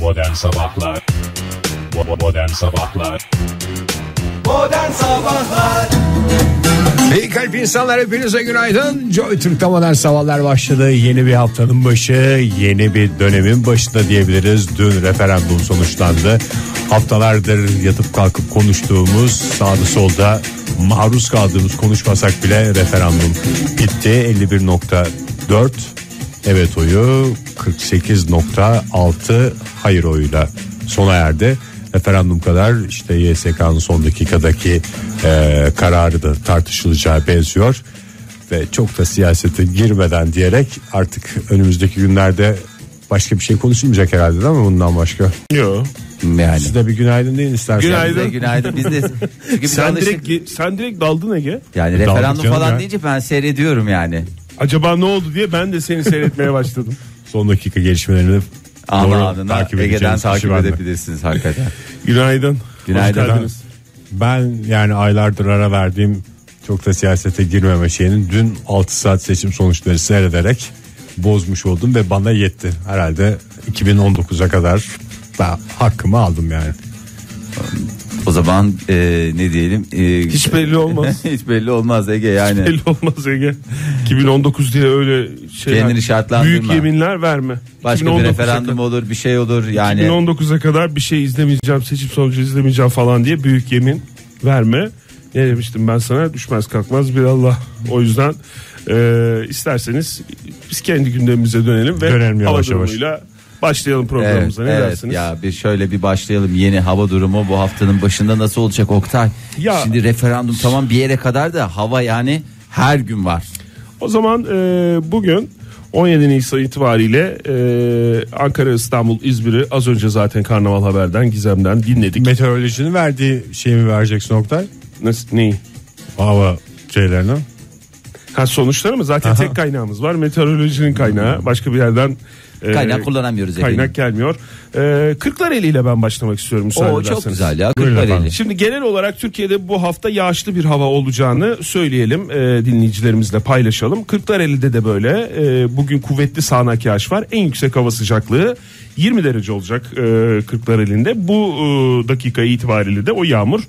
Modern Sabahlar Modern Sabahlar Modern Sabahlar İyi kalp insanlar hepinize günaydın. Joy Türk'te modern sabahlar başladı. Yeni bir haftanın başı, yeni bir dönemin başında diyebiliriz. Dün referandum sonuçlandı. Haftalardır yatıp kalkıp konuştuğumuz sağda solda maruz kaldığımız konuşmasak bile referandum bitti. 51.4 evet oyu 48.6 hayır oyuyla sona erdi. Referandum kadar işte YSK'nın son dakikadaki e, kararı da tartışılacağı benziyor. Ve çok da siyasete girmeden diyerek artık önümüzdeki günlerde başka bir şey konuşulmayacak herhalde değil mi bundan başka? Yok. Yani. Siz de bir günaydın deyin isterseniz. Günaydın. Bize günaydın. Biz de çünkü biz Sen alıştık- direkt, sen direkt daldın Ege. yani Daldık referandum falan ya. deyince ben seyrediyorum yani. Acaba ne oldu diye ben de seni seyretmeye başladım. Son dakika gelişmelerini doğru Ana adına takip Ege'den edeceğiniz kişi takip ben de. edebilirsiniz hakikaten. Günaydın. Günaydın. Hoş geldiniz. Ben yani aylardır ara verdiğim çok da siyasete girmeme şeyinin dün 6 saat seçim sonuçları seyrederek bozmuş oldum ve bana yetti. Herhalde 2019'a kadar da hakkımı aldım yani. O zaman e, ne diyelim? E, Hiç belli olmaz. hiç belli olmaz Ege yani. Belli olmaz Ege. 2019 diye öyle şeyler. Kendini şartlandırma. Büyük yeminler verme. Başka bir 2019'a referandum kadar- olur bir şey olur yani. 2019'a kadar bir şey izlemeyeceğim, seçim sonucu izlemeyeceğim falan diye büyük yemin verme. Ne demiştim ben sana? Düşmez kalkmaz bir Allah. O yüzden e, isterseniz biz kendi gündemimize dönelim ve Dönelim hava yavaş yavaş. Başlayalım Evet, programımıza. ne evet dersiniz? ya bir şöyle bir başlayalım yeni hava durumu bu haftanın başında nasıl olacak Oktay? Ya- Şimdi referandum tamam bir yere kadar da hava yani her gün var. O zaman e, bugün 17 Nisan itibariyle e, Ankara, İstanbul, İzmir'i az önce zaten Karnaval Haber'den, Gizem'den dinledik. Meteorolojinin verdiği şeyi mi vereceksin Oktay? Nasıl, neyi? Hava şeylerini. Ha sonuçları mı? Zaten tek kaynağımız var. Meteorolojinin kaynağı. Başka bir yerden Kaynak kullanamıyoruz Kaynak efendim. gelmiyor. E, Kırklareli ile ben başlamak istiyorum müsaade O ederseniz. çok güzel ya Kırklareli. Şimdi genel olarak Türkiye'de bu hafta yağışlı bir hava olacağını söyleyelim e, dinleyicilerimizle paylaşalım. Kırklareli'de de böyle e, bugün kuvvetli sağanak yağış var. En yüksek hava sıcaklığı 20 derece olacak e, Kırklareli'nde. Bu e, dakika itibariyle de o yağmur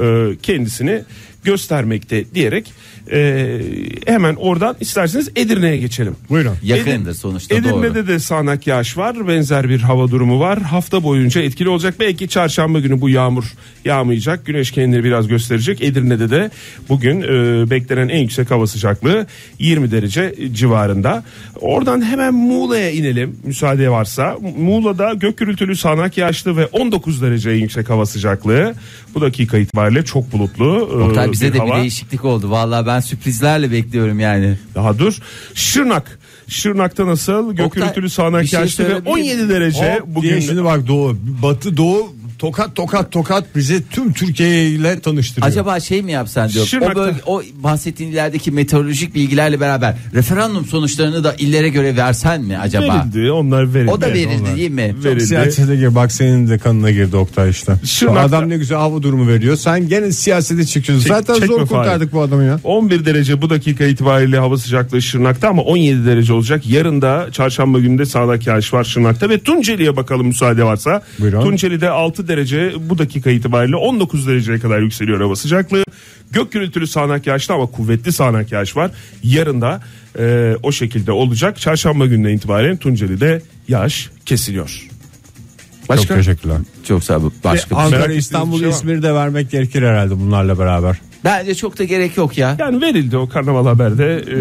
e, kendisini göstermekte diyerek e, hemen oradan isterseniz Edirne'ye geçelim. Buyurun. Yakındır sonuçta Edirne'de doğru. de sağanak yağış var. Benzer bir hava durumu var. Hafta boyunca etkili olacak. Belki çarşamba günü bu yağmur yağmayacak. Güneş kendini biraz gösterecek. Edirne'de de bugün e, beklenen en yüksek hava sıcaklığı 20 derece civarında. Oradan hemen Muğla'ya inelim müsaade varsa. Muğla'da gök gürültülü sağanak yağışlı ve 19 derece en yüksek hava sıcaklığı. Bu dakika itibariyle çok bulutlu. e, Oktay bize de hava. bir değişiklik oldu. Vallahi ben sürprizlerle bekliyorum yani. Daha dur. Şırnak. Şırnak'ta nasıl? Gök Oktay, gürültülü sağanak şey yağışlı ve söyleyebilir miyim? 17 derece Hop bugün. şimdi bak doğu, batı doğu tokat tokat tokat bizi tüm Türkiye ile tanıştırıyor. Acaba şey mi yapsan. Şırnak'ta- O, bölge, o bahsettiğin ilerideki meteorolojik bilgilerle beraber referandum sonuçlarını da illere göre versen mi acaba? Verildi onlar verildi. O da verildi Onlar değil mi? Çok Verildi. siyasete gir bak senin de kanına girdi Oktay işte. Şırnak'ta- Adam ne güzel hava durumu veriyor. Sen gene siyasete çıkıyorsun. Çek- Zaten zor kurtardık bu adamı ya. 11 derece bu dakika itibariyle hava sıcaklığı Şırnak'ta ama 17 derece olacak. Yarın da çarşamba günü de sağanak yağış var Şırnak'ta ve Tunceli'ye bakalım müsaade varsa. Buyurun. Tunceli'de 6 derece bu dakika itibariyle 19 dereceye kadar yükseliyor hava sıcaklığı. Gök gürültülü sağanak yağışlı ama kuvvetli sağanak yağış var. Yarın da e, o şekilde olacak. Çarşamba gününe itibaren Tunceli'de yağış kesiliyor. Başka? Çok teşekkürler. Çok sağ ol. Başka Ve bir şey. Ankara, İstanbul, şey? İzmir'i de vermek gerekir herhalde bunlarla beraber. Bence çok da gerek yok ya. Yani verildi o karnaval haberde e,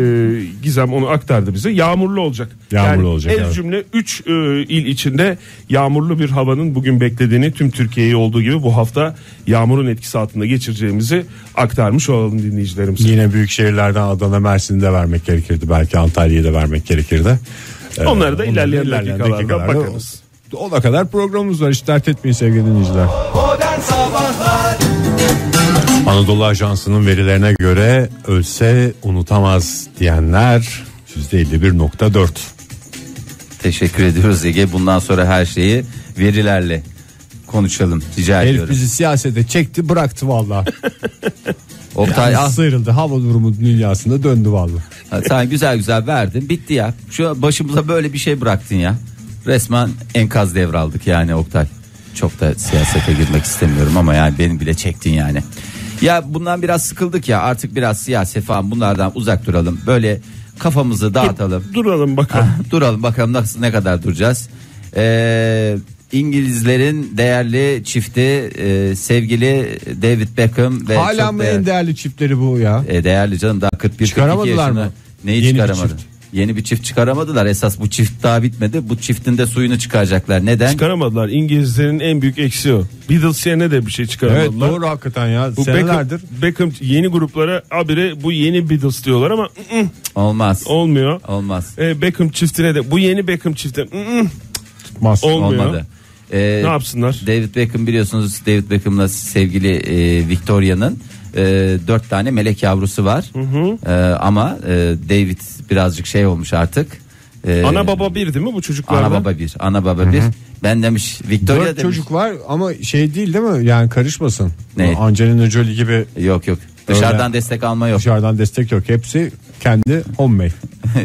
Gizem onu aktardı bize. Yağmurlu olacak. Yağmurlu yani olacak, El evet. cümle 3 il içinde yağmurlu bir havanın bugün beklediğini tüm Türkiye'yi olduğu gibi bu hafta yağmurun etkisi altında geçireceğimizi aktarmış olalım dinleyicilerimize. Yine büyük şehirlerden Adana, Mersin'i de vermek gerekirdi. Belki Antalya'yı da vermek gerekirdi. Ee, Onları da ilerleyen ilerleyen dakikalarda dakikalarda bakarız. O, o da kadar programımız var. Hiç dert etmeyin sevgili dinleyiciler. Modern Sabahlar Anadolu Ajansı'nın verilerine göre ölse unutamaz diyenler %51.4. Teşekkür ediyoruz Ege. Bundan sonra her şeyi verilerle konuşalım. Rica Herif ediyorum. bizi siyasete çekti bıraktı valla. Oktay Yani ah, sıyrıldı hava durumu dünyasında döndü valla. sen güzel güzel verdin. Bitti ya. Şu başımıza böyle bir şey bıraktın ya. Resmen enkaz devraldık yani Oktay. Çok da siyasete girmek istemiyorum ama yani beni bile çektin yani. Ya bundan biraz sıkıldık ya artık biraz siyaset falan bunlardan uzak duralım. Böyle kafamızı dağıtalım. Duralım bakalım. Duralım bakalım nasıl ne kadar duracağız. Ee, İngilizlerin değerli çifti e, sevgili David Beckham ve Hala çok mı değer- en değerli çiftleri bu ya? e, değerli canım daha 41 Çıkaramadılar 42 yaşında. mı? Neyi Yeni bir çıkaramadı? çift. Yeni bir çift çıkaramadılar. Esas bu çift daha bitmedi. Bu çiftin de suyunu çıkaracaklar. Neden? Çıkaramadılar. İngilizlerin en büyük eksiği o. Beatles yerine de bir şey Evet çıkaramadılar. doğru hakikaten ya. Bu Senelerdir. Beckham, Beckham yeni gruplara habire bu yeni Beatles diyorlar ama ı-ı, Olmaz. olmuyor. Olmaz. E, Beckham çiftine de bu yeni Beckham çifti ı-ı, Tutmaz. olmuyor. Olmadı. Ee, Ne yapsınlar? David Beckham biliyorsunuz David Beckham'la sevgili e, Victoria'nın e, dört tane melek yavrusu var. E, ama e, David birazcık şey olmuş artık. E, Ana baba bir değil mi bu çocuklarda? ana baba bir. Ana baba bir. Ben demiş Victoria Dört demiş. çocuk var ama şey değil değil mi? Yani karışmasın. Ne? Angelina Jolie gibi Yok yok. Dışarıdan Öyle. destek alma yok. dışarıdan destek yok. Hepsi kendi homemade.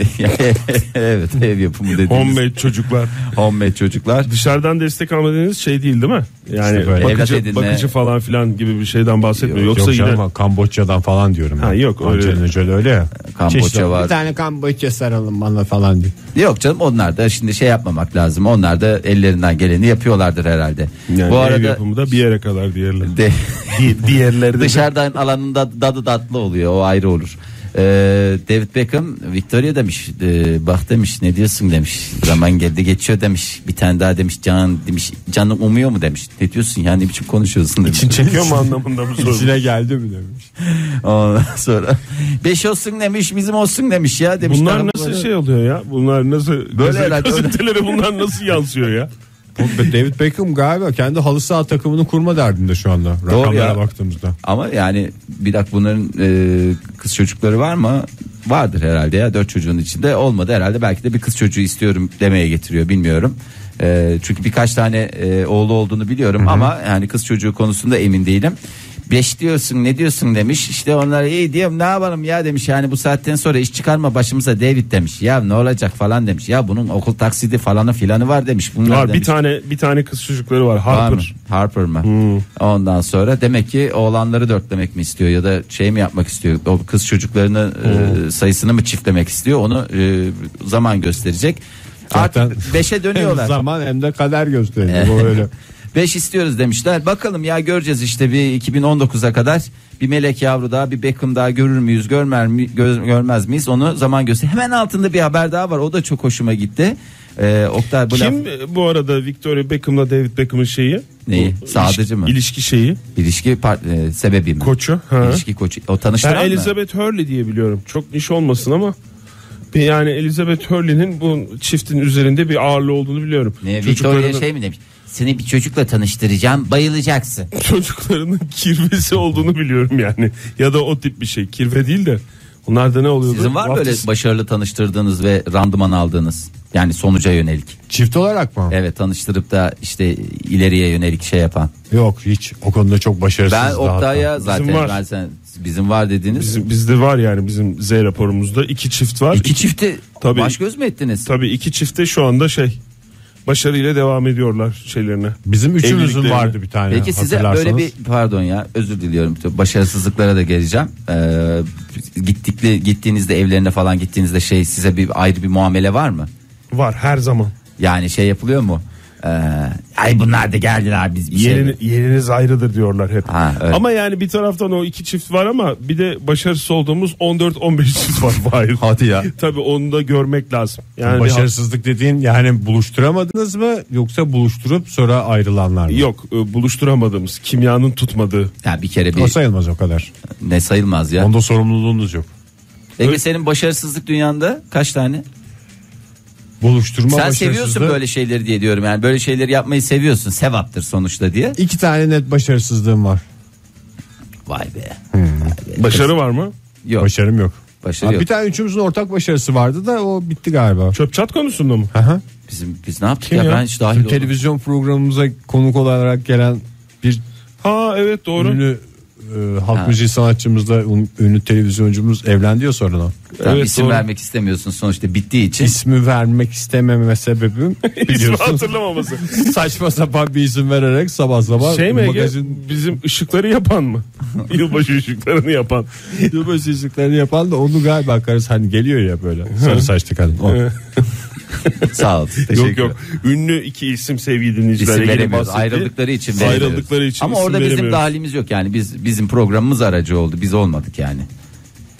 evet ev yapımı dediğimiz Homemade çocuklar. homemade çocuklar. Dışarıdan destek almadığınız şey değil değil mi? Yani İşte böyle. bakıcı, edinme. bakıcı falan filan gibi bir şeyden bahsetmiyor. Yoksa yok yine canım Kamboçya'dan falan diyorum. Ha, ben. yok, öyle. Angelina Jolie öyle ya. Kamboçya Çeşitli- var. Bir tane Kamboçya saralım bana falan diye. Yok canım onlar da şimdi şey yapmamak lazım. Onlar da ellerinden geleni yapıyorlardır herhalde. yani Bu ev arada yapımı da bir yere kadar diğerleri. de, Di- diğerleri de dışarıdan alanında dadı tatlı oluyor. O ayrı olur. Ee, David Beckham Victoria demiş e, bak demiş ne diyorsun demiş zaman geldi geçiyor demiş bir tane daha demiş can demiş canım umuyor mu demiş ne diyorsun yani ne biçim konuşuyorsun demiş. için çekiyor mu anlamında mı soru? İçine geldi mi demiş. Ondan sonra beş olsun demiş bizim olsun demiş ya demiş. Bunlar nasıl böyle- şey oluyor ya? Bunlar nasıl Böyle gazetelere bunlar nasıl yansıyor ya? David Beckham galiba kendi halı saha takımını kurma derdinde şu anda. Rakamlara ya. baktığımızda. Ama yani bir dakika bunların e, kız çocukları var mı? Vardır herhalde ya dört çocuğun içinde olmadı herhalde belki de bir kız çocuğu istiyorum demeye getiriyor bilmiyorum. E, çünkü birkaç tane e, oğlu olduğunu biliyorum ama yani kız çocuğu konusunda emin değilim. Beş diyorsun ne diyorsun demiş işte onlar iyi diyorum ne yapalım ya demiş yani bu saatten sonra iş çıkarma başımıza David demiş ya ne olacak falan demiş ya bunun okul taksidi falanı filanı var demiş bunlar Var bir demiş. tane bir tane kız çocukları var. Var mı? Harper. Harper mı? Ondan sonra demek ki oğlanları dörtlemek mi istiyor ya da şey mi yapmak istiyor? O kız çocuklarını e, sayısını mı çiftlemek istiyor? Onu e, zaman gösterecek. Zaten- Artık beşe Hem dönüyorlar. zaman hem de kader gösteriyor. Bu öyle. Beş istiyoruz demişler. Bakalım ya göreceğiz işte bir 2019'a kadar bir melek yavru daha bir Beckham daha görür müyüz görmer mi, gö- görmez miyiz onu zaman göster. Hemen altında bir haber daha var o da çok hoşuma gitti. Ee, Oktay bu laf- Kim e, bu arada Victoria Beckham'la David Beckham'ın şeyi? Neyi? Bu Sadıcı ilişki- mı? İlişki şeyi. ilişki part- e, sebebi mi? Koçu. Ha. İlişki koçu. O Ben tanıştıran mı? Elizabeth Hurley diye biliyorum. Çok niş olmasın ama yani Elizabeth Hurley'nin bu çiftin üzerinde bir ağırlığı olduğunu biliyorum. Ne, Victoria şey mi demiş? Seni bir çocukla tanıştıracağım bayılacaksın. çocuklarının kirvesi olduğunu biliyorum yani. Ya da o tip bir şey. Kirve değil de. Onlarda ne oluyordu? Sizin var mı böyle Vaftiz- başarılı tanıştırdığınız ve randıman aldığınız? Yani sonuca yönelik. Çift olarak mı? Evet tanıştırıp da işte ileriye yönelik şey yapan. Yok hiç o konuda çok başarısız. Ben Oktay'a zaten var. ben sen bizim var dediniz. Bizim, bizde var yani bizim Z raporumuzda iki çift var. İki çifti Tabii. baş göz mü ettiniz? Tabii iki çifte şu anda şey başarıyla devam ediyorlar şeylerine. Bizim üçümüzün vardı bir tane. Peki size böyle bir pardon ya özür diliyorum başarısızlıklara da geleceğim. Ee, gittikli gittiğinizde evlerine falan gittiğinizde şey size bir ayrı bir muamele var mı? Var her zaman. Yani şey yapılıyor mu? Ee, ay bunlar da geldiler biz bir şey. Yerini, yeriniz ayrıdır diyorlar hep. Ha, evet. Ama yani bir taraftan o iki çift var ama bir de başarısız olduğumuz 14-15 çift var. Hayır. Hadi ya. Tabii onu da görmek lazım. Yani Başarısızlık dediğin yani buluşturamadınız mı yoksa buluşturup sonra ayrılanlar mı? yok e, buluşturamadığımız kimyanın tutmadığı. Ya bir kere O bir sayılmaz o kadar. ne sayılmaz ya. Onda sorumluluğunuz yok. Peki senin başarısızlık dünyanda kaç tane? Buluşturma Sen başarısızlığı- seviyorsun böyle şeyleri diye diyorum. Yani böyle şeyleri yapmayı seviyorsun. Sevaptır sonuçta diye. İki tane net başarısızlığım var. Vay be. Başarı var mı? Yok. Başarım yok. Başarı Ha, yok. Bir tane üçümüzün ortak başarısı vardı da o bitti galiba. Çöp çat konusunda mı? Aha. Bizim biz ne yaptık Kim ya? ya? Ben hiç dahil Bizim oldum. televizyon programımıza konuk olarak gelen bir Ha evet doğru. ünlü e, halk müziği sanatçımızla ün- ünlü televizyoncumuz evlendi ya sonradan. Tam Evet, isim doğru. vermek istemiyorsun sonuçta bittiği için. İsmi vermek istememe sebebim İsmi biliyorsun hatırlamaması. saçma sapan bir isim vererek sabah sabah Şey mi magazin Bizim ışıkları yapan mı? Yılbaşı ışıklarını yapan. yılbaşı ışıklarını yapan da onu galiba karısı hani geliyor ya böyle sarı saçlı kadın. O. Sağ ol. Teşekkür yok yok. Ünlü iki isim sevgili dinleyiciler. İsim veremiyoruz. Ayrıldıkları için veremiyoruz. Ayrıldıkları için Ama orada bizim dahilimiz yok yani. Biz bizim programımız aracı oldu. Biz olmadık yani.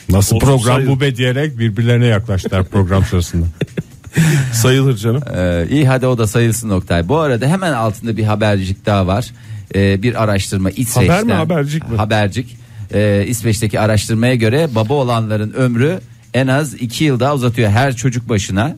Nasıl Olsun program sayılır. bu be diyerek birbirlerine yaklaştılar program sırasında. Sayılır canım. Ee, iyi hadi o da sayılsın Oktay. Bu arada hemen altında bir habercik daha var. Ee, bir araştırma İsveç'ten. Haber mi, habercik mi? Habercik. Ee, İsveç'teki araştırmaya göre baba olanların ömrü en az 2 yıl daha uzatıyor her çocuk başına.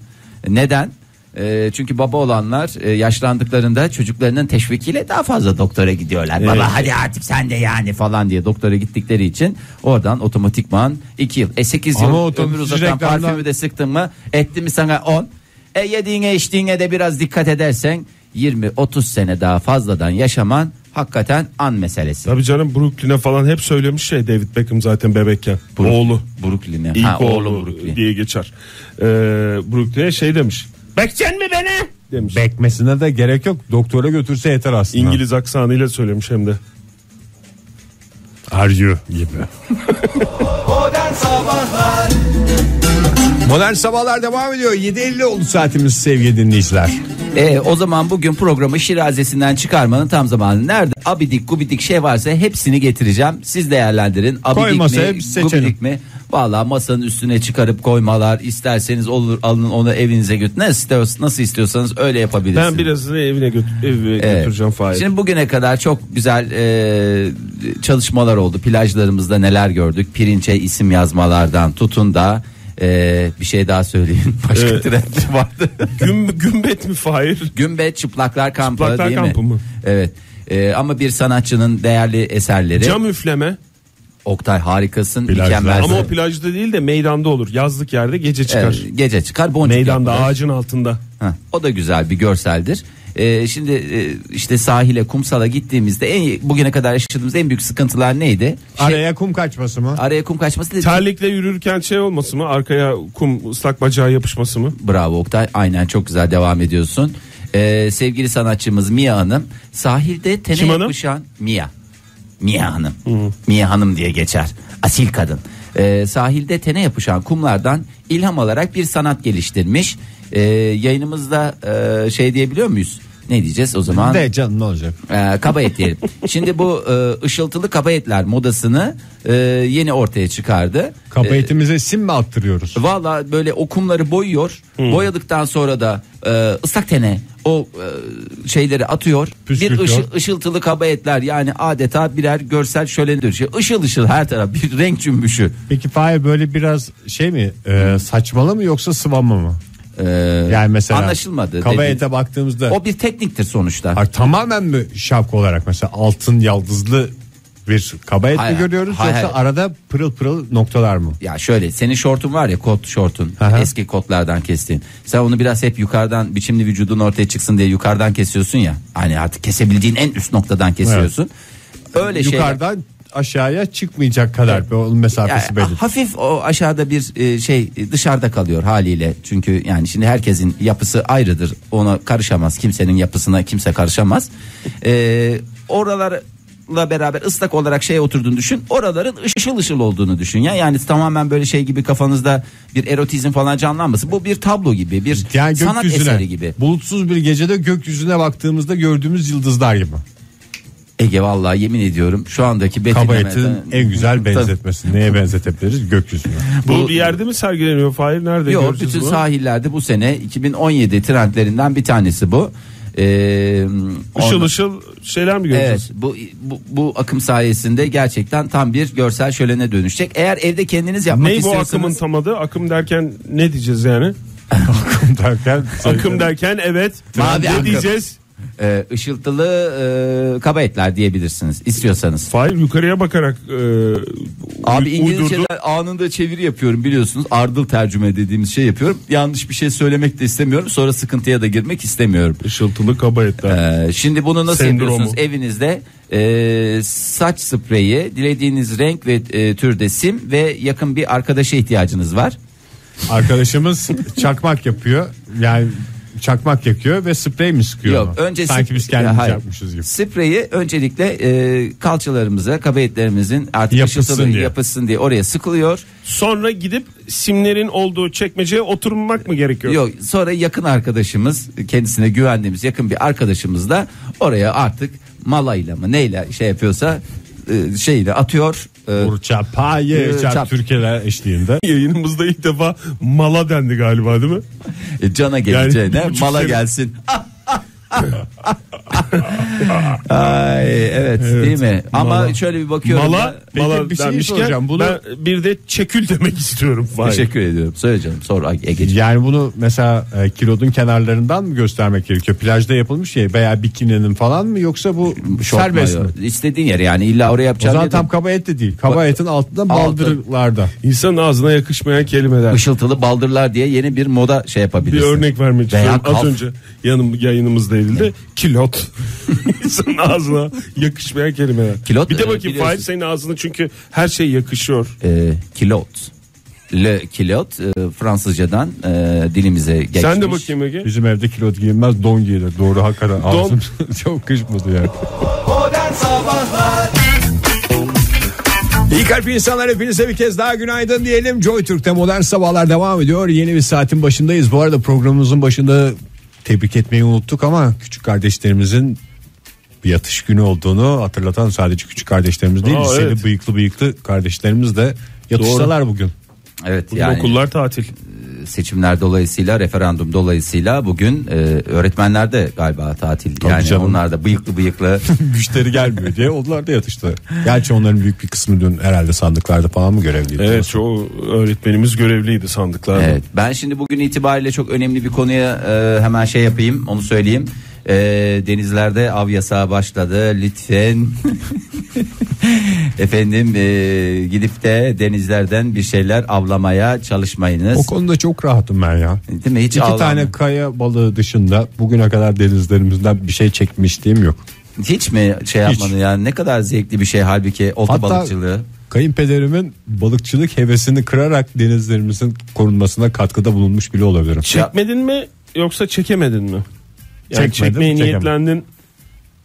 Neden? Ee, çünkü baba olanlar e, yaşlandıklarında çocuklarının teşvikiyle daha fazla doktora gidiyorlar. Baba hadi artık sen de yani falan diye doktora gittikleri için oradan otomatikman 2 yıl. E 8 yıl Ama ömür uzatan reklamlar- parfümü de sıktın mı etti mi sana 10. E yediğine içtiğine de biraz dikkat edersen 20-30 sene daha fazladan yaşaman hakikaten an meselesi. Tabii canım Brooklyn'e falan hep söylemiş şey David Beckham zaten bebekken. Brook- Oğlu. Brooklyn'e. İlk Ha, oğlu, oğlu Brooklyn. diye geçer. Ee, Brooklyn'e şey demiş. Bekeceksin mi beni? Demiş. Bekmesine de gerek yok. Doktora götürse yeter aslında. İngiliz aksanıyla söylemiş hem de. Are you gibi. Modern Sabahlar Modern sabahlar devam ediyor. 7.50 oldu saatimiz sevgili dinleyiciler. E, o zaman bugün programı şirazesinden çıkarmanın tam zamanı. Nerede abidik gubidik şey varsa hepsini getireceğim. Siz değerlendirin. Abidik Koy mi, masaya, seçelim. gubidik mi? Valla masanın üstüne çıkarıp koymalar isterseniz olur alın onu evinize götürün. Nasıl, istiyorsanız, nasıl istiyorsanız öyle yapabilirsiniz. Ben birazını evine götür eve Evet. götüreceğim Fahir. Şimdi bugüne kadar çok güzel e, çalışmalar oldu. Plajlarımızda neler gördük? Pirinçe isim yazmalardan tutun da e, bir şey daha söyleyeyim. Başka Evet. trend vardı. Gün, gümbet mi Fahir? Gümbet çıplaklar kampı Çıplaklar değil kampı mi? mı? Evet. E, ama bir sanatçının değerli eserleri. Cam üfleme. Oktay harikasın, mükemmel. Ama o plajda değil de meydanda olur. Yazlık yerde gece çıkar. Evet, gece çıkar boncuk Meydanda yapılır. ağacın altında. Heh, o da güzel bir görseldir. Ee, şimdi e, işte sahile kumsala gittiğimizde en bugüne kadar yaşadığımız en büyük sıkıntılar neydi? Şey, Araya kum kaçması mı? araya kum kaçması dedi. Terlikle yürürken şey olması mı? Arkaya kum ıslak bacağı yapışması mı? Bravo Oktay. Aynen çok güzel devam ediyorsun. Ee, sevgili sanatçımız Mia Hanım sahilde tene Kim hanım? yapışan Mia. Mia Hanım. Mia Hanım diye geçer. Asil kadın. Ee, sahilde tene yapışan kumlardan ilham alarak bir sanat geliştirmiş. Ee, yayınımızda e, şey diyebiliyor muyuz? Ne diyeceğiz o zaman? De canım ne olacak? Ee, kaba et diyelim. Şimdi bu e, ışıltılı kaba etler modasını e, yeni ortaya çıkardı. Kaba Ee, etimize sim mi attırıyoruz? Valla böyle o kumları boyuyor. Boyadıktan sonra da e, ıslak tene o e, şeyleri atıyor. Bir ışı, ışıltılı kaba etler yani adeta birer görsel şölen dönüşüyor. Işıl ışıl her taraf bir renk cümbüşü. Peki Fahir böyle biraz şey mi e, saçmalı mı yoksa sıvama mı? Ee, Yani mesela anlaşılmadı. kaba dediğin- ete baktığımızda O bir tekniktir sonuçta. Hayır, tamamen mi şapka olarak mesela altın yaldızlı bir kaba et Hayır, mi görüyoruz hayır, yoksa hayır. arada pırıl pırıl noktalar mı? Ya şöyle senin şortun var ya kot şortun Aha. eski kotlardan kestiğin. Sen onu biraz hep yukarıdan biçimli vücudun ortaya çıksın diye yukarıdan kesiyorsun ya. Hani artık kesebildiğin en üst noktadan kesiyorsun. Öyle şeyler. Aşağıya çıkmayacak kadar onun Ya, mesafesi belli. hafif o aşağıda bir e, şey dışarıda kalıyor haliyle. Çünkü yani şimdi herkesin yapısı ayrıdır. Ona karışamaz. Kimsenin yapısına kimse karışamaz. Ee, oralarla beraber ıslak olarak şey oturduğunu düşün. Oraların ışıl ışıl olduğunu düşün ya. Yani tamamen böyle şey gibi kafanızda bir erotizm falan canlanmasın. Bu bir tablo gibi, bir Yani sanat eseri gibi. bulutsuz bir gecede gökyüzüne baktığımızda gördüğümüz yıldızlar gibi. Ege vallahi yemin ediyorum şu andaki Kaba etin en güzel benzetmesi. Neye benzetebiliriz? Gökyüzüne. Bu, Bu- bir yerde mi sergileniyor Fahir? Nerede Yok göreceğiz bütün bu? sahillerde bu sene 2017 trendlerinden bir tanesi bu. Ee, Işıl ondan- ışıl şeyler mi Evet göreceğiz? bu, bu bu akım sayesinde gerçekten tam bir görsel şölene dönüşecek. Eğer evde kendiniz yapmak Ne bu istiyorsanız akımın tam adı? Akım derken ne diyeceğiz yani? Akım derken Akım derken evet. Mavi ne akım. diyeceğiz? E, ışıltılı e, kaba etler diyebilirsiniz istiyorsanız. Fahir yukarıya bakarak e, Abi İngilizce'den uydurdu. anında çeviri yapıyorum biliyorsunuz. Ardıl tercüme dediğimiz şey yapıyorum. Yanlış bir şey söylemek de istemiyorum. Sonra sıkıntıya da girmek istemiyorum. Işıltılı kaba etler. Ee, şimdi bunu nasıl Sendromu. yapıyorsunuz evinizde e, saç spreyi, dilediğiniz renk ve e, türde sim ve yakın bir arkadaşa ihtiyacınız var. Arkadaşımız çakmak yapıyor. Yani çakmak yakıyor ve sprey mi sıkıyor? Yok ona? önce Sanki biz kendimiz Hayır. yapmışız gibi. Spreyi öncelikle e, kalçalarımıza, kaba etlerimizin artık Yapışsın diye. yapışsın diye oraya sıkılıyor. Sonra gidip simlerin olduğu çekmeceye oturmak mı gerekiyor? Yok sonra yakın arkadaşımız kendisine güvendiğimiz yakın bir arkadaşımız da oraya artık malayla mı neyle şey yapıyorsa e, şeyle atıyor. E, Burça paye Ee, çarp çarp. Türkiye'ler eşliğinde. Yayınımızda ilk defa mala dendi galiba değil mi? e, cana geleceğine Yani mala sene- gelsin. Ay evet, değil mi? Ama Mala. şöyle bir bakıyorum. Mala, da- Peki mala bir şey soracağım. Bunu- ben bir de çekül demek istiyorum. Fahir. Teşekkür ediyorum. Söyle canım. Sor Ay, Egeciğim. Yani bunu mesela e, kilodun kenarlarından mı göstermek gerekiyor? Plajda yapılmış şey veya bikininin falan mı yoksa bu Şort serbest mi? mayo. İstediğin yere yani illa oraya O yapacağın zaman tam kaba et de değil. Kaba etin altında baldırlarda. İnsanın ağzına yakışmayan kelimeler. ışıltılı baldırlar diye yeni bir moda şey Bir yapabilirsin. örnek vermek Veya istiyorum. Az önce yanım, yayınımızda edildi. Kilot. İnsanın ağzına yakışmayan kelimeler. Kilot, bir de e, bakayım biliyorsun. Fahir senin ağzına çünkü her şey yakışıyor. e, kilot. Le kilot e, Fransızcadan e, dilimize geçmiş. Sen de bakayım Ege. Bizim evde kilot giyilmez don giyilir. Doğru hakikaten ağzım çok kışmadı yani. Modern Sabahlar İyi kalp insanlar hepinize bir kez daha günaydın diyelim. Joy Türk'te modern sabahlar devam ediyor. Yeni bir saatin başındayız. Bu arada programımızın başında tebrik etmeyi unuttuk ama küçük kardeşlerimizin bir yatış günü olduğunu hatırlatan sadece küçük kardeşlerimiz değil. Aa, liseli evet. bıyıklı bıyıklı kardeşlerimiz de yatıştalar bugün. Evet Bugün yani okullar tatil. Seçimler dolayısıyla referandum dolayısıyla bugün e, öğretmenler de galiba tatil. Tabii yani canım. onlar da bıyıklı bıyıklı. Müşteri gelmiyor diye onlar da yatıştı. Gerçi onların büyük bir kısmı dün herhalde sandıklarda falan mı görevliydi? Evet çoğu öğretmenimiz görevliydi sandıklarda. evet ben şimdi bugün itibariyle çok önemli bir konuya e, hemen şey yapayım onu söyleyeyim. E, denizlerde av yasağı başladı lütfen efendim e, gidip de denizlerden bir şeyler avlamaya çalışmayınız. O konuda çok rahatım ben ya. Değil mi? Hiç İki avlanma. tane kaya balığı dışında bugüne kadar denizlerimizden bir şey çekmişliğim yok. Hiç mi şey yapmadın yani ne kadar zevkli bir şey halbuki olta Hatta- balıkçılığı. Kayınpederimin balıkçılık hevesini kırarak denizlerimizin korunmasına katkıda bulunmuş bile olabilirim. Çekmedin mi yoksa çekemedin mi? Yani Çekmedim, çekmeye çekemedim. niyetlendin.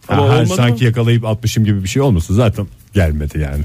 Ama ha, olmadı sanki mı? yakalayıp atmışım gibi bir şey olmasın zaten gelmedi yani.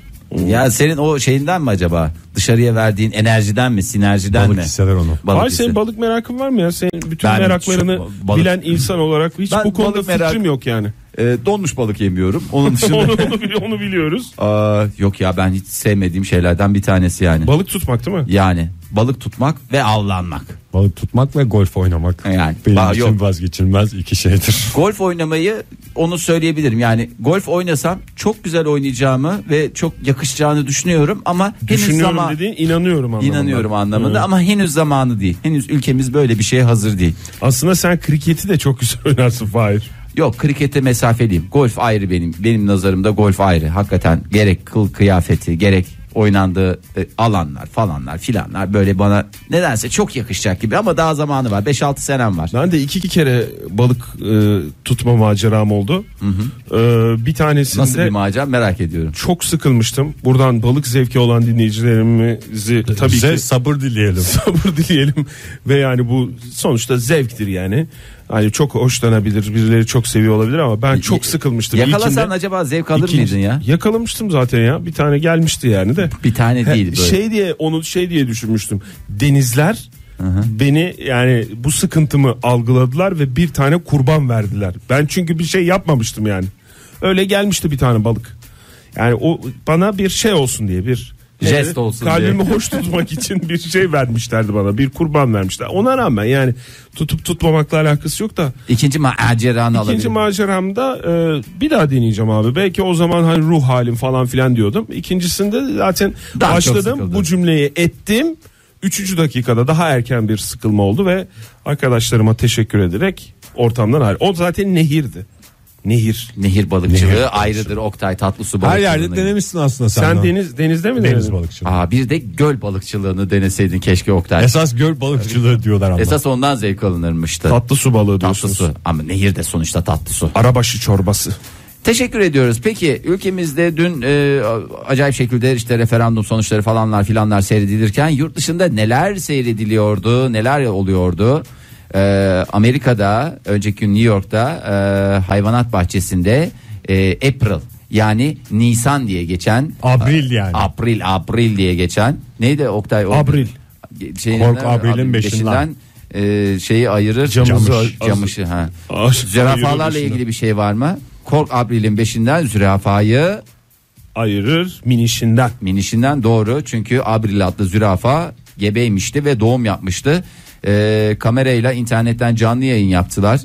Ya senin o şeyinden mi acaba? Dışarıya verdiğin enerjiden mi, sinerjiden Balık mi? hisseder onu. Balık hissi. senin balık merakın var mı ya? Senin bütün Ben meraklarını çok balık- bilen insan olarak hiç Ben bu konuda balık fikrim merak- yok yani. Ee, donmuş balık yemiyorum. Onun dışında onu, onu, onu biliyoruz. Aa, yok ya ben hiç sevmediğim şeylerden bir tanesi yani. Balık tutmak değil mi? yani balık tutmak ve avlanmak. Balık tutmak ve golf oynamak. Yani, Benim için yok. vazgeçilmez iki şeydir. Golf oynamayı onu söyleyebilirim. Yani golf oynasam çok güzel oynayacağımı ve çok yakışacağını düşünüyorum ama henüz Düşünüyorum zaman dediğin inanıyorum anlamında. inanıyorum anlamında Evet. ama henüz zamanı değil. Henüz ülkemiz böyle bir şeye hazır değil. Aslında sen kriketi de çok güzel oynarsın Fahir. Yok krikete mesafeliyim. Golf ayrı benim. Benim nazarımda golf ayrı. Hakikaten gerek kıl kıyafeti gerek oynandığı e, alanlar falanlar filanlar böyle bana nedense çok yakışacak gibi ama daha zamanı var. 5-6 senem var. Ben de iki, iki kere balık e, tutma maceram oldu. E, bir tanesinde Nasıl bir macera merak ediyorum. çok sıkılmıştım. Buradan balık zevki olan dinleyicilerimizi tabii Bize ki sabır dileyelim. sabır dileyelim ve yani bu sonuçta zevktir yani. Hani çok hoşlanabilir, birileri çok seviyor olabilir ama ben çok sıkılmıştım. Yakalasan İlkinde- acaba zevk alır İkinci- mıydın ya? Yakalamıştım zaten ya. Bir tane gelmişti yani de. Bir tane değil böyle. Şey diye onu şey diye düşünmüştüm. Denizler beni yani bu sıkıntımı algıladılar ve bir tane kurban verdiler. Ben çünkü bir şey yapmamıştım yani. Öyle gelmişti bir tane balık. Yani o bana bir şey olsun diye bir Jest olsun kalbimi diye. hoş tutmak için bir şey vermişlerdi bana. Bir kurban vermişler. Ona rağmen yani tutup tutmamakla alakası yok da İkinci maceranı alabilir. İkinci maceramda e, bir daha deneyeceğim abi. Belki o zaman hani ruh halim falan filan diyordum. İkincisinde zaten Daha çok başladım sıkıldın. bu cümleyi ettim. Üçüncü dakikada daha erken bir sıkılma oldu ve arkadaşlarıma teşekkür ederek ortamdan ayrı. O zaten nehirdi. Nehir. Nehir balıkçılığı Nehir ayrıdır Oktay tatlı su Her balıkçılığına. yerde denemişsin aslında sen. Sen de. deniz denizde mi deniz denedin? balıkçılığı. Aa, bir de göl balıkçılığını deneseydin keşke Oktay. Esas göl balıkçılığı diyorlar ama. Esas ondan zevk alınırmıştı. Tatlı su balığı Tatlı diyorsunuz. su ama nehir de sonuçta tatlı su. Arabaşı çorbası. Teşekkür ediyoruz. Peki ülkemizde dün e, acayip şekilde işte referandum sonuçları falanlar filanlar seyredilirken yurt dışında neler seyrediliyordu, neler oluyordu? E, Amerika'da önceki gün New York'ta e, hayvanat bahçesinde e, April yani Nisan diye geçen Abril yani. April April diye geçen neydi Oktay? O- Abril. Şeyin Kork Abril'in beşinden. e, şeyi ayırır. Camış, camışı ha. Zürafalarla ilgili bir şey var mı? Kork Abril'in beşinden zürafayı Ayırır minişinden. minişinden doğru. Çünkü Abril adlı zürafa gebeymişti ve doğum yapmıştı. E, kamerayla internetten canlı yayın yaptılar.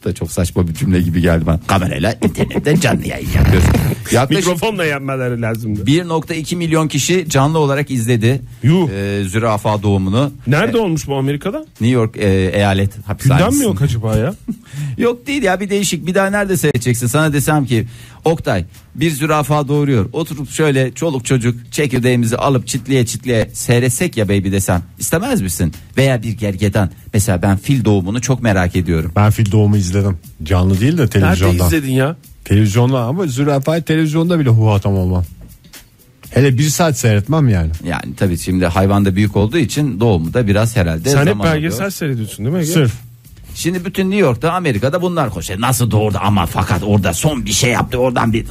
Bu da çok saçma bir cümle gibi geldi bana. Kamerayla internetten canlı yayın yapıyoruz. Yaklaşık Mikrofonla yenmeleri lazımdı. 1.2 milyon kişi canlı olarak izledi. Yuh. e, zürafa doğumunu. Nerede olmuş bu Amerika'da? New York e, eyalet Gündem hapishanesi. mi yok acaba ya? Yok değil ya bir değişik. Bir daha nerede seyredeceksin? Sana desem ki Oktay bir zürafa doğuruyor. Oturup şöyle çoluk çocuk çekirdeğimizi alıp çitliye çitliye seyretsek ya baby desem. istemez misin? Veya bir gergedan. Mesela ben fil doğumunu çok merak ediyorum. Ben fil doğumu izledim. Canlı değil de Nerede televizyonda. izledin ya? Televizyonda ama zürafayı televizyonda bile huhatam olmam. Hele bir saat seyretmem yani. Yani tabii şimdi hayvan da büyük olduğu için doğumu da biraz herhalde Sen hep zaman belgesel alıyor. seyrediyorsun değil mi? Ege? Sırf. Şimdi bütün New York'ta Amerika'da bunlar koşuyor. Nasıl doğurdu ama fakat orada son bir şey yaptı. Oradan bir